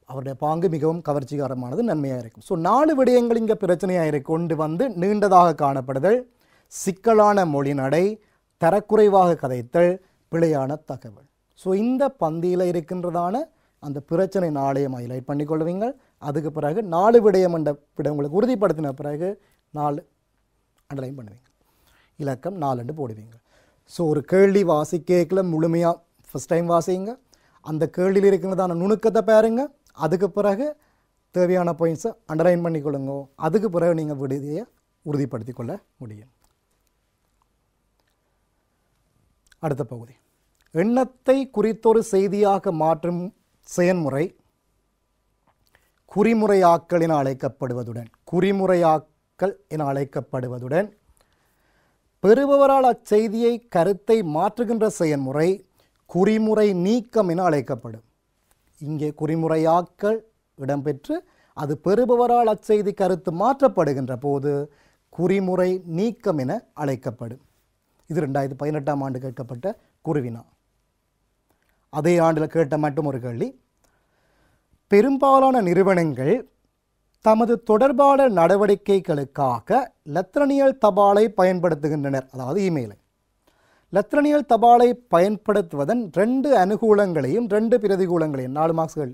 அவருடைய பாங்கு மிகவும் கவர்ச்சிகரமானது நன்மையாக இருக்கும். ஸோ நாலு விடயங்கள் இங்கே பிரச்சனையாக இருக்கு கொண்டு வந்து நீண்டதாக காணப்படுதல் சிக்கலான மொழி நடை தரக்குறைவாக கதைத்தல் பிழையான தகவல். ஸோ இந்த பந்தியில் இருக்கின்றதான அந்த பிரச்சனை நாளையும் ஹைலைட் பண்ணிக்கொள்வீங்க அதுக்கு பிறகு நாலு விடயம் என்ற உங்களுக்கு உறுதிப்படுத்தின பிறகு நாலு அண்டர்லைன் பண்ணுவீங்க. இலக்கம் நாலுன்னு போடுவீங்க. ஸோ ஒரு கேள்வி வாசிக்கல முழுமையாக ஃபஸ்ட் டைம் வாசிங்க. அந்த கேள்வியில் இருக்கிறதான நுணுக்கத்தை பாருங்க. அதுக்கு பிறகு தேவையான பாயிண்ட்ஸை அண்டர்லைன் பண்ணிக்கொள்ளுங்க. அதுக்கு பிறகு நீங்கள் விடுதியை உறுதிப்படுத்தி கொள்ள முடியும். அடுத்த பகுதி. எண்ணத்தை குறித்தொரு செய்தியாக மாற்றும் செயன்முறை குறிமுறையாக்கல் என அழைக்கப்படுவதுடன் குறிமுறையாக்கல் என அழைக்கப்படுவதுடன் பெறுபவரால் அச்செய்தியை கருத்தை மாற்றுகின்ற செயல்முறை குறிமுறை நீக்கம் என அழைக்கப்படும். இங்கே குறிமுறையாக்கல் இடம்பெற்று அது பெறுபவரால் அச்செய்தி கருத்து மாற்றப்படுகின்ற போது குறிமுறை நீக்கம் என அழைக்கப்படும். இது ரெண்டாயிரத்தி பதினெட்டாம் ஆண்டு கேட்கப்பட்ட குருவினா. அதே ஆண்டில் கேட்ட மட்டும் ஒரு கேள்வி பெரும்பாலான நிறுவனங்கள் தமது தொடர்பான நடவடிக்கைகளுக்காக லத்திரனியல் தபாலை பயன்படுத்துகின்றனர் அதாவது இமெயிலை லத்திரனியல் தபாலை பயன்படுத்துவதன் ரெண்டு அனுகூலங்களையும் ரெண்டு பிரதிகூலங்களையும் நாலு மார்க்ஸ்கள்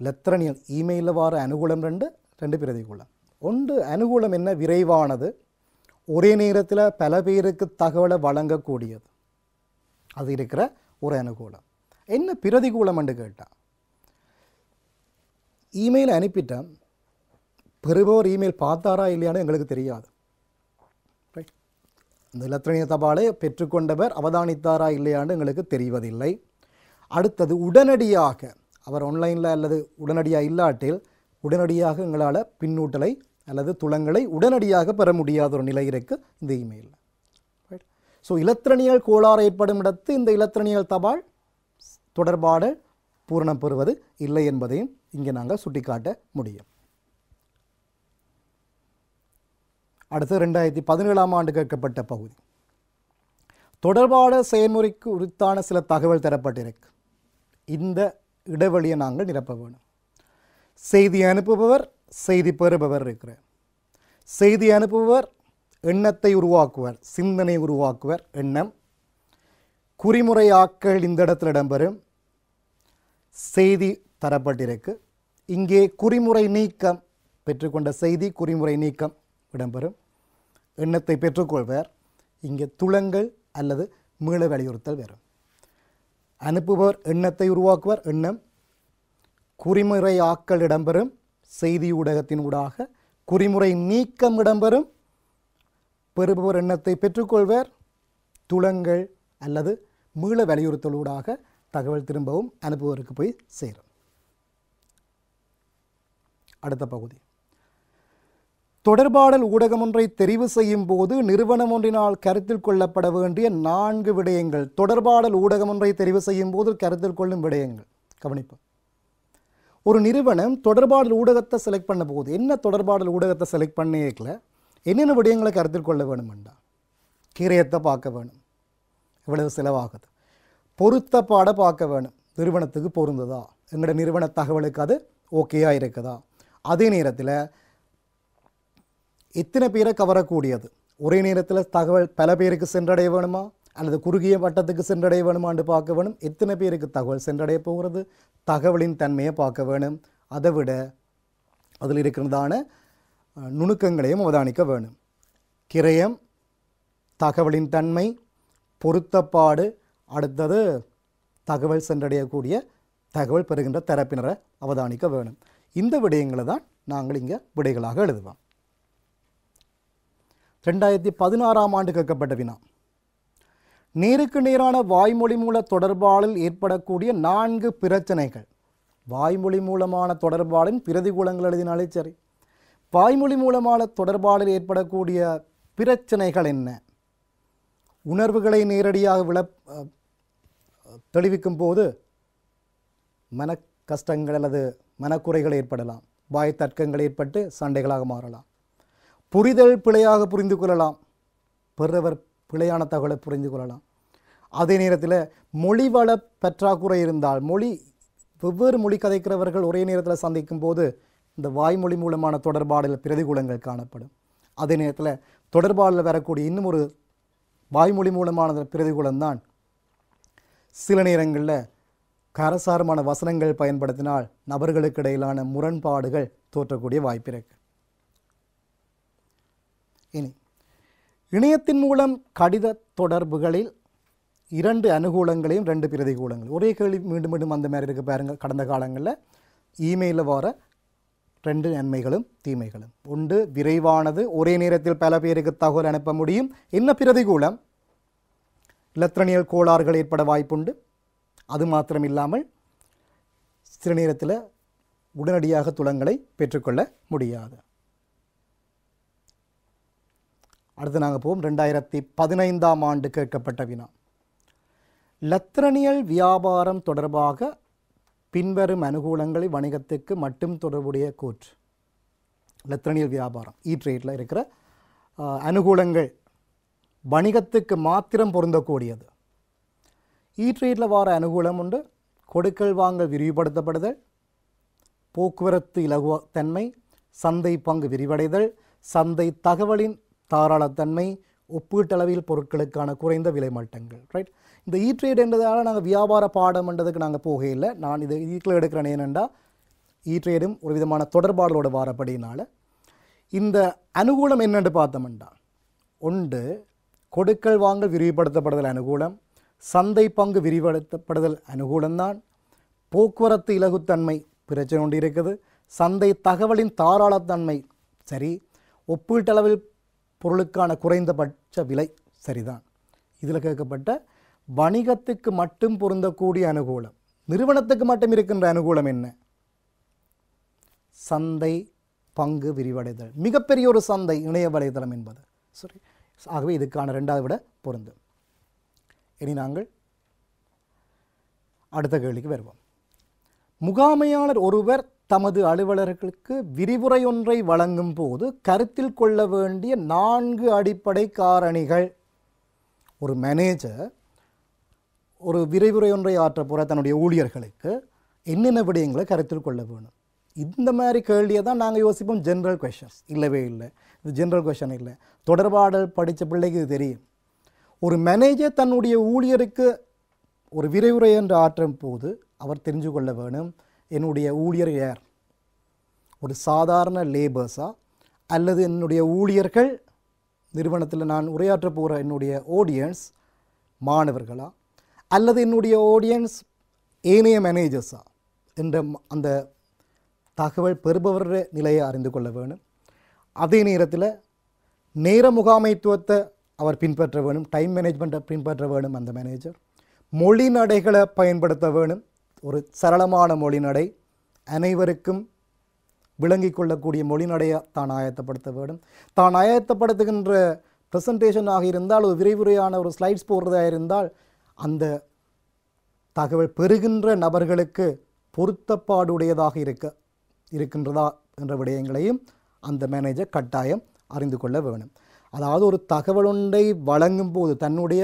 லெத்ரனியல் லத்திரனியல் இமெயிலில் வார அனுகூலம் ரெண்டு ரெண்டு பிரதிகூலம். ஒன்று அனுகூலம் என்ன? விரைவானது. ஒரே நேரத்தில் பல பேருக்கு தகவலை வழங்கக்கூடியது. அது இருக்கிற ஒரு அனுகூலம். என்ன பிரதிகூலம் என்று கேட்டால் இமெயில் அனுப்பிட்டேன் பெறுபவர் இமெயில் பார்த்தாரா இல்லையான்னு எங்களுக்கு தெரியாது. ரைட் இந்த இலத்திரணிய தபாலை பெற்றுக்கொண்டவர் அவதானித்தாரா இல்லையான்னு எங்களுக்கு தெரிவதில்லை. அடுத்தது உடனடியாக அவர் ஆன்லைனில் அல்லது உடனடியாக இல்லாட்டில் உடனடியாக எங்களால் பின்னூட்டலை அல்லது துளங்களை உடனடியாக பெற முடியாத ஒரு நிலை இருக்குது இந்த இமெயிலில் ரைட் ஸோ இலத்திரணியல் கோளாறு ஏற்படும் இடத்து இந்த இலத்திரணியல் தபால் தொடர்பாடல் பூரணம் பெறுவது இல்லை என்பதையும் இங்கே நாங்கள் சுட்டிக்காட்ட முடியும். அடுத்து ரெண்டாயிரத்தி பதினேழாம் ஆண்டு கேட்கப்பட்ட பகுதி. தொடர்பாட செயல்முறைக்கு உரித்தான சில தகவல் தரப்பட்டிருக்கு. இந்த இடைவெளியை நாங்கள் நிரப்ப வேணும் செய்தி அனுப்புபவர் செய்தி பெறுபவர் இருக்கிறார். செய்தி அனுப்புபவர் எண்ணத்தை உருவாக்குவர் சிந்தனை உருவாக்குவர் எண்ணம் குறிமுறையாக்கள் இந்த இடத்தில் இடம்பெறும். செய்தி தரப்பட்டிருக்கு. இங்கே குறிமுறை நீக்கம் பெற்றுக்கொண்ட செய்தி குறிமுறை நீக்கம் இடம்பெறும். எண்ணத்தை பெற்றுக்கொள்வர். இங்கே துளங்கள் அல்லது மீள வலியுறுத்தல் வரும். அனுப்புபவர் எண்ணத்தை உருவாக்குவர் எண்ணம். குறிமுறை ஆக்கல் இடம்பெறும். செய்தி ஊடகத்தின் ஊடாக குறிமுறை நீக்கம் இடம்பெறும். பெறுபவர் எண்ணத்தை பெற்றுக்கொள்வர். துளங்கள் அல்லது மீள வலியுறுத்தலூடாக தகவல் திரும்பவும் அனுப்புவதற்கு போய் சேரும். அடுத்த பகுதி. தொடர்பாடல் ஊடகம் ஒன்றை தெரிவு செய்யும் போது நிறுவனம் ஒன்றினால் கருத்தில் கொள்ளப்பட வேண்டிய நான்கு விடயங்கள். தொடர்பாடல் ஊடகம் ஒன்றை தெரிவு செய்யும் போது கருத்தில் கொள்ளும் விடயங்கள். கவனிப்போம் ஒரு நிறுவனம் தொடர்பாடல் ஊடகத்தை செலக்ட் பண்ண போகுது என்ன தொடர்பாடல் ஊடகத்தை செலக்ட் பண்ணியிருக்கல என்னென்ன விடயங்களை கருத்தில் கொள்ள வேணுமெண்டா? கீரையத்தை பார்க்க வேணும். எவ்வளவு செலவாகுது. பொருத்தப்பாட பார்க்க வேணும். நிறுவனத்துக்கு பொருந்ததா? எங்களோட நிறுவன தகவலுக்கு அது ஓகேயா இருக்குதா? அதே நேரத்தில் எத்தனை பேரை கவரக்கூடியது? ஒரே நேரத்தில் தகவல் பல பேருக்கு சென்றடைய வேணுமா? அல்லது குறுகிய வட்டத்துக்கு சென்றடைய வேணுமான்னு பார்க்க வேணும்? எத்தனை பேருக்கு தகவல் சென்றடைய போகிறது? தகவலின் தன்மையை பார்க்க வேணும். அதை விட அதில் இருக்கிறதான நுணுக்கங்களையும் அவதானிக்க வேணும். கிரயம் தகவலின் தன்மை பொருத்தப்பாடு அடுத்தது தகவல் சென்றடையக்கூடிய தகவல் பெறுகின்ற தரப்பினரை அவதானிக்க வேணும் இந்த விடயங்களை தான் நாங்கள் இங்கே விடைகளாக எழுதுவோம். ரெண்டாயிரத்தி பதினாறாம் ஆண்டு கேட்கப்பட்ட வினா. நேருக்கு நேரான வாய்மொழி மூல தொடர்பாடலில் ஏற்படக்கூடிய நான்கு பிரச்சனைகள். வாய்மொழி மூலமான தொடர்பாடலின் பிரதிகூலங்கள் எழுதினாலே சரி. வாய்மொழி மூலமான தொடர்பாடலில் ஏற்படக்கூடிய பிரச்சனைகள் என்ன? உணர்வுகளை நேரடியாக விள தெளிவிக்கும் போது மன கஷ்டங்கள் அல்லது மனக்குறைகள் ஏற்படலாம். வாய் தர்க்கங்கள் ஏற்பட்டு சண்டைகளாக மாறலாம். புரிதல் பிழையாக புரிந்து கொள்ளலாம். பிறவர் பிழையான தகவலை புரிந்து கொள்ளலாம். அதே நேரத்தில் மொழி வள பற்றாக்குறை இருந்தால் மொழி வெவ்வேறு மொழி கதைக்கிறவர்கள் ஒரே நேரத்தில் சந்திக்கும் போது இந்த வாய்மொழி மூலமான தொடர்பாடல் பிரதிகூலங்கள் காணப்படும். அதே நேரத்தில் தொடர்பாடலில் வரக்கூடிய இன்னும் ஒரு வாய்மொழி மூலமான பிரதிகூலம் தான் சில நேரங்களில் கரசாரமான வசனங்கள் பயன்படுத்தினால் நபர்களுக்கு இடையிலான முரண்பாடுகள் தோற்றக்கூடிய வாய்ப்பு இருக்கு. இனி இணையத்தின் மூலம் கடித தொடர்புகளில் இரண்டு அனுகூலங்களையும் ரெண்டு பிரதிகூலங்கள். ஒரே கேள்வி மீண்டும் மீண்டும் அந்த மாதிரி இருக்க பாருங்கள் கடந்த காலங்களில். இமெயிலில் வர ரெண்டு நன்மைகளும் தீமைகளும். ஒன்று விரைவானது. ஒரே நேரத்தில் பல பேருக்கு தகவல் அனுப்ப முடியும். என்ன பிரதிகூலம்? இலத்திரனியல் கோளாறுகள் ஏற்பட வாய்ப்புண்டு. அது மாத்திரம் இல்லாமல் சில நேரத்தில் உடனடியாக துளங்களை பெற்றுக்கொள்ள முடியாது. அடுத்து நாங்கள் போவோம். ரெண்டாயிரத்தி பதினைந்தாம் ஆண்டு கேட்கப்பட்ட வினா. லத்திரனியல் வியாபாரம் தொடர்பாக பின்வரும் அனுகூலங்களை வணிகத்துக்கு மட்டும் தொடர்புடைய கூற்று லத்திரனியல் வியாபாரம் இ ட்ரேடில் இருக்கிற அனுகூலங்கள் வணிகத்துக்கு மாத்திரம் பொருந்தக்கூடியது. இ வார அனுகூலம் உண்டு. கொடுக்கல் வாங்கல் விரிவுபடுத்தப்படுதல். போக்குவரத்து இலகுவத்தன்மை சந்தை பங்கு விரிவடைதல் சந்தை தகவலின் தாராளத்தன்மை ஒப்பீட்டளவில் பொருட்களுக்கான குறைந்த விலை மட்டங்கள் ரைட் இந்த இ ட்ரேட் என்றதால் நாங்கள் வியாபார பாடம்ன்றதுக்கு நாங்கள் போகையில் நான் இதை ஈக்கில் எடுக்கிறேன். ஏனெண்டா இ ட்ரேடும் ஒரு விதமான தொடர்பாடலோடு வாரப்படினால இந்த அனுகூலம் என்னென்று பார்த்தோம்டா ஒன்று கொடுக்கல் வாங்கல் விரிவுபடுத்தப்படுதல் அனுகூலம் சந்தை பங்கு விரிவுபடுத்தப்படுதல் அனுகூலம்தான். போக்குவரத்து இலகுத்தன்மை பிரச்சனை ஒன்று இருக்குது. சந்தை தகவலின் தாராளத்தன்மை சரி. ஒப்பீட்டளவில் பொருளுக்கான குறைந்தபட்ச விலை சரிதான். இதில் கேட்கப்பட்ட வணிகத்துக்கு மட்டும் பொருந்தக்கூடிய அனுகூலம் நிறுவனத்துக்கு மட்டும் இருக்கின்ற அனுகூலம் என்ன? சந்தை பங்கு விரிவடைதல். மிகப்பெரிய ஒரு சந்தை இணைய வலைதளம் என்பது. சரி. ஆகவே இதுக்கான ரெண்டாவது விட பொருந்தும். இனி நாங்கள் அடுத்த கேள்விக்கு வருவோம். முகாமையாளர் ஒருவர் தமது அலுவலர்களுக்கு விரிவுரை ஒன்றை வழங்கும் போது கருத்தில் கொள்ள வேண்டிய நான்கு அடிப்படை காரணிகள். ஒரு மேனேஜர் ஒரு விரிவுரை ஒன்றை ஆற்ற போகிற தன்னுடைய ஊழியர்களுக்கு என்னென்ன விடயங்களை கருத்தில் கொள்ள வேணும். இந்த மாதிரி கேள்வியை தான் நாங்கள் யோசிப்போம் ஜென்ரல் கொஷன்ஸ் இல்லவே இல்லை. இது ஜென்ரல் கொஷன் இல்லை. தொடர்பாடல் படித்த பிள்ளைக்கு இது தெரியும். ஒரு மேனேஜர் தன்னுடைய ஊழியருக்கு ஒரு விரைவுரை என்று ஆற்றும் போது அவர் தெரிஞ்சு கொள்ள வேணும் என்னுடைய ஊழியர் யார்? ஒரு சாதாரண லேபர்ஸா அல்லது என்னுடைய ஊழியர்கள் நிறுவனத்தில் நான் உரையாற்ற போகிற என்னுடைய ஆடியன்ஸ் மாணவர்களா? அல்லது என்னுடைய ஆடியன்ஸ் ஏனைய மேனேஜர்ஸா என்ற அந்த தகவல் பெறுபவருடைய நிலையை அறிந்து கொள்ள வேணும். அதே நேரத்தில் நேர முகாமைத்துவத்தை அவர் பின்பற்ற வேணும் டைம் மேனேஜ்மெண்ட்டை பின்பற்ற வேணும் அந்த மேனேஜர் மொழி நடைகளை பயன்படுத்த வேணும். ஒரு சரளமான மொழி நடை அனைவருக்கும் விளங்கிக் கொள்ளக்கூடிய மொழி நடையை தான் ஆயத்தப்படுத்த வேண்டும் தான் ஆயத்தப்படுத்துகின்ற ப்ரெசன்டேஷனாக இருந்தால் ஒரு விரைவுரையான ஒரு ஸ்லைட்ஸ் போடுறதா இருந்தால் அந்த தகவல் பெறுகின்ற நபர்களுக்கு பொருத்தப்பாடுடையதாக இருக்க இருக்கின்றதா என்ற விடயங்களையும் அந்த மேனேஜர் கட்டாயம் அறிந்து கொள்ள வேணும் அதாவது ஒரு தகவல் ஒன்றை வழங்கும் போது தன்னுடைய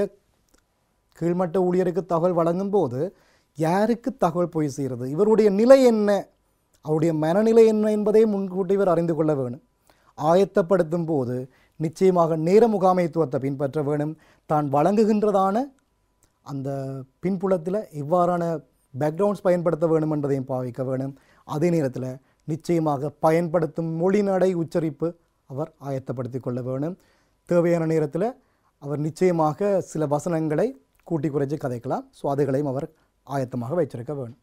கீழ்மட்ட ஊழியருக்கு தகவல் வழங்கும் போது யாருக்கு தகவல் போய் செய்கிறது இவருடைய நிலை என்ன? அவருடைய மனநிலை என்ன என்பதை முன்கூட்டி இவர் அறிந்து கொள்ள வேணும் ஆயத்தப்படுத்தும் போது நிச்சயமாக நேர முகாமைத்துவத்தை பின்பற்ற வேணும் தான் வழங்குகின்றதான அந்த பின்புலத்தில் இவ்வாறான பேக்ரவுண்ட்ஸ் பயன்படுத்த வேணும் என்பதையும் பாவிக்க வேணும் அதே நேரத்தில் நிச்சயமாக பயன்படுத்தும் மொழி நடை உச்சரிப்பு அவர் ஆயத்தப்படுத்தி கொள்ள வேணும் தேவையான நேரத்தில் அவர் நிச்சயமாக சில வசனங்களை கூட்டி குறைச்சி கதைக்கலாம். ஸோ அதுகளையும் அவர் ஆயத்தமாக வைச்சிருக்க வேணும்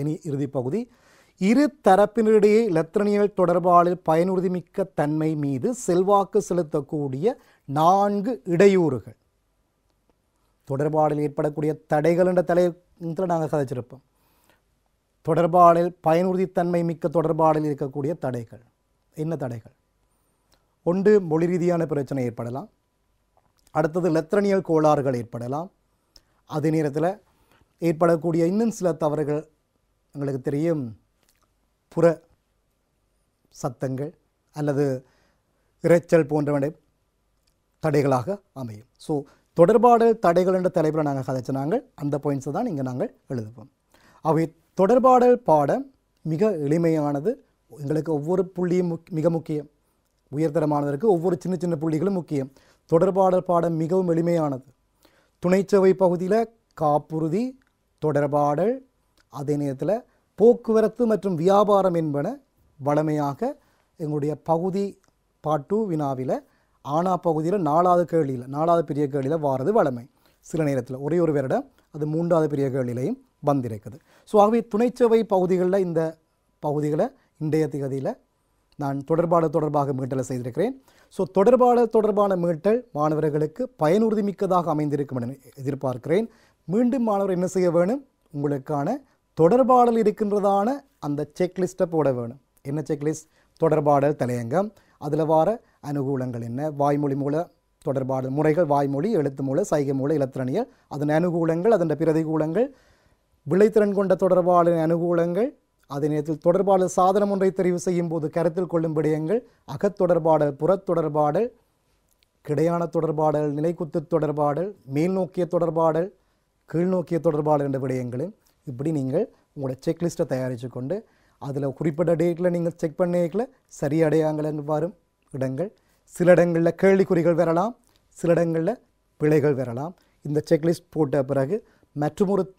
இனி இறுதி பகுதி. இரு தரப்பினரிடையே இலத்திரனியல் தொடர்பாளில் பயனுறுதிமிக்க தன்மை மீது செல்வாக்கு செலுத்தக்கூடிய நான்கு இடையூறுகள். தொடர்பாடில் ஏற்படக்கூடிய தடைகள் என்ற தலையத்தில் நாங்கள் கதைச்சிருப்போம். தொடர்பாடல் பயனுறுதித்தன்மை மிக்க தொடர்பாடில் இருக்கக்கூடிய தடைகள். என்ன தடைகள்? ஒன்று மொழி ரீதியான பிரச்சனை ஏற்படலாம். அடுத்தது லெத்திரனியல் கோளாறுகள் ஏற்படலாம். அதே நேரத்தில் ஏற்படக்கூடிய இன்னும் சில தவறுகள் எங்களுக்கு தெரியும். புற சத்தங்கள் அல்லது இறைச்சல் போன்றவனை தடைகளாக அமையும். ஸோ தொடர்பாடல் தடைகள் என்ற தலைப்பில் நாங்கள் கதைச்ச நாங்கள் அந்த பாயிண்ட்ஸை தான் இங்கே நாங்கள் எழுதுவோம். அவை தொடர்பாடல் பாடம் மிக எளிமையானது. எங்களுக்கு ஒவ்வொரு புள்ளியும் மிக முக்கியம். உயர்தரமானதற்கு ஒவ்வொரு சின்ன சின்ன புள்ளிகளும் முக்கியம். தொடர்பாடல் பாடம் மிகவும் எளிமையானது. துணைச்சவை பகுதியில் காப்புறுதி தொடர்பாடல் அதே நேரத்தில் போக்குவரத்து மற்றும் வியாபாரம் என்பன வளமையாக எங்களுடைய பகுதி பாட்டு வினாவில் ஆனா பகுதியில் நாலாவது கேள்வியில் நாலாவது பெரிய கேள்வியில் வாரது வளமை. சில நேரத்தில் ஒரே ஒரு வருடம் அது மூன்றாவது பெரிய கேள்வியிலையும் வந்திருக்குது. ஸோ ஆகவே துணைச்சவை பகுதிகளில் இந்த பகுதிகளை இன்றைய திகதியில் நான் தொடர்பாடல் தொடர்பாக மீட்டலை செய்திருக்கிறேன். ஸோ தொடர்பாடல் தொடர்பான மீட்டல் மாணவர்களுக்கு பயனுறுதி மிக்கதாக அமைந்திருக்கும் என எதிர்பார்க்கிறேன். மீண்டும் மாணவர் என்ன செய்ய வேணும்? உங்களுக்கான தொடர்பாடல் இருக்கின்றதான அந்த செக்லிஸ்ட்டை போட வேணும். என்ன செக்லிஸ்ட் தொடர்பாடல் தலையங்கம். அதில் வார அனுகூலங்கள் என்ன? வாய்மொழி மூல தொடர்பாடல் முறைகள் வாய்மொழி எழுத்து மூல சைகை மூல இலத்திரணியல் அதன் அனுகூலங்கள் அதன் பிரதிகூலங்கள் விளைத்திறன் கொண்ட தொடர்பாளரின் அனுகூலங்கள் அதே நேரத்தில் தொடர்பாளர் சாதனம் ஒன்றை தெரிவு செய்யும் போது கருத்தில் கொள்ளும் விடயங்கள் அகத்தொடர்பாடல் புறத்தொடர்பாடல் கிடையான தொடர்பாடல் நிலைக்குத்து தொடர்பாடல் மேல்நோக்கிய தொடர்பாடல் கீழ்நோக்கிய தொடர்பாடல் என்ற விடயங்களும் இப்படி நீங்கள் உங்களோட செக்லிஸ்ட்டை தயாரித்து கொண்டு அதில் குறிப்பிட்ட டேட்டில் நீங்கள் செக் பண்ணிக்கல சரி வரும் இடங்கள் சில இடங்களில் கேள்விக்குறிகள் வரலாம் சில இடங்களில் பிழைகள் வரலாம். இந்த செக்லிஸ்ட் போட்ட பிறகு மற்றொரு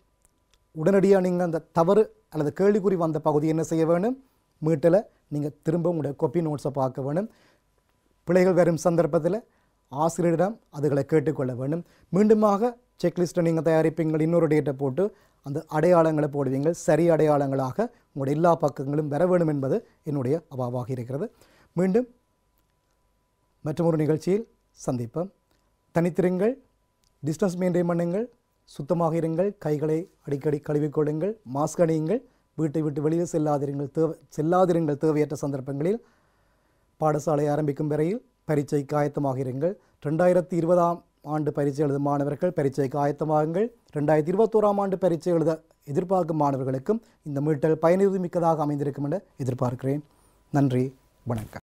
உடனடியாக நீங்கள் அந்த தவறு அல்லது கேள்விக்குறி வந்த பகுதி என்ன செய்ய வேணும்? மீட்டில் நீங்கள் திரும்ப உங்களுடைய கொப்பி நோட்ஸை பார்க்க வேணும். பிள்ளைகள் வரும் சந்தர்ப்பத்தில் ஆசிரியரிடம் அதுகளை கேட்டுக்கொள்ள வேண்டும் மீண்டுமாக செக்லிஸ்ட்டை நீங்கள் தயாரிப்பீங்கள் இன்னொரு டேட்டை போட்டு அந்த அடையாளங்களை போடுவீங்கள். சரி அடையாளங்களாக உங்களுடைய எல்லா பக்கங்களும் வர வேண்டும் என்பது என்னுடைய அபாவாக இருக்கிறது. மீண்டும் மற்றொரு நிகழ்ச்சியில் சந்திப்போம். தனித்திருங்கள் டிஸ்டன்ஸ் மெயின்டைன் பண்ணுங்கள். சுத்தமாக இருங்கள் கைகளை அடிக்கடி கழுவிக்கொள்ளுங்கள் மாஸ்க் அணியுங்கள் வீட்டை விட்டு வெளியே செல்லாதிருங்கள் தேவை செல்லாதிருங்கள் தேவையற்ற சந்தர்ப்பங்களில். பாடசாலை ஆரம்பிக்கும் வரையில் பரீட்சைக்கு ஆயத்தமாக இருங்கள். ரெண்டாயிரத்தி இருபதாம் ஆண்டு பரீட்சை எழுதும் மாணவர்கள் பரீட்சைக்கு ஆயத்தமாகுங்கள். ரெண்டாயிரத்தி இருபத்தோராம் ஆண்டு பரீட்சை எழுத எதிர்பார்க்கும் மாணவர்களுக்கும் இந்த மீட்டல் பயனுறுதிமிக்கதாக அமைந்திருக்கும் என எதிர்பார்க்கிறேன். நன்றி வணக்கம்.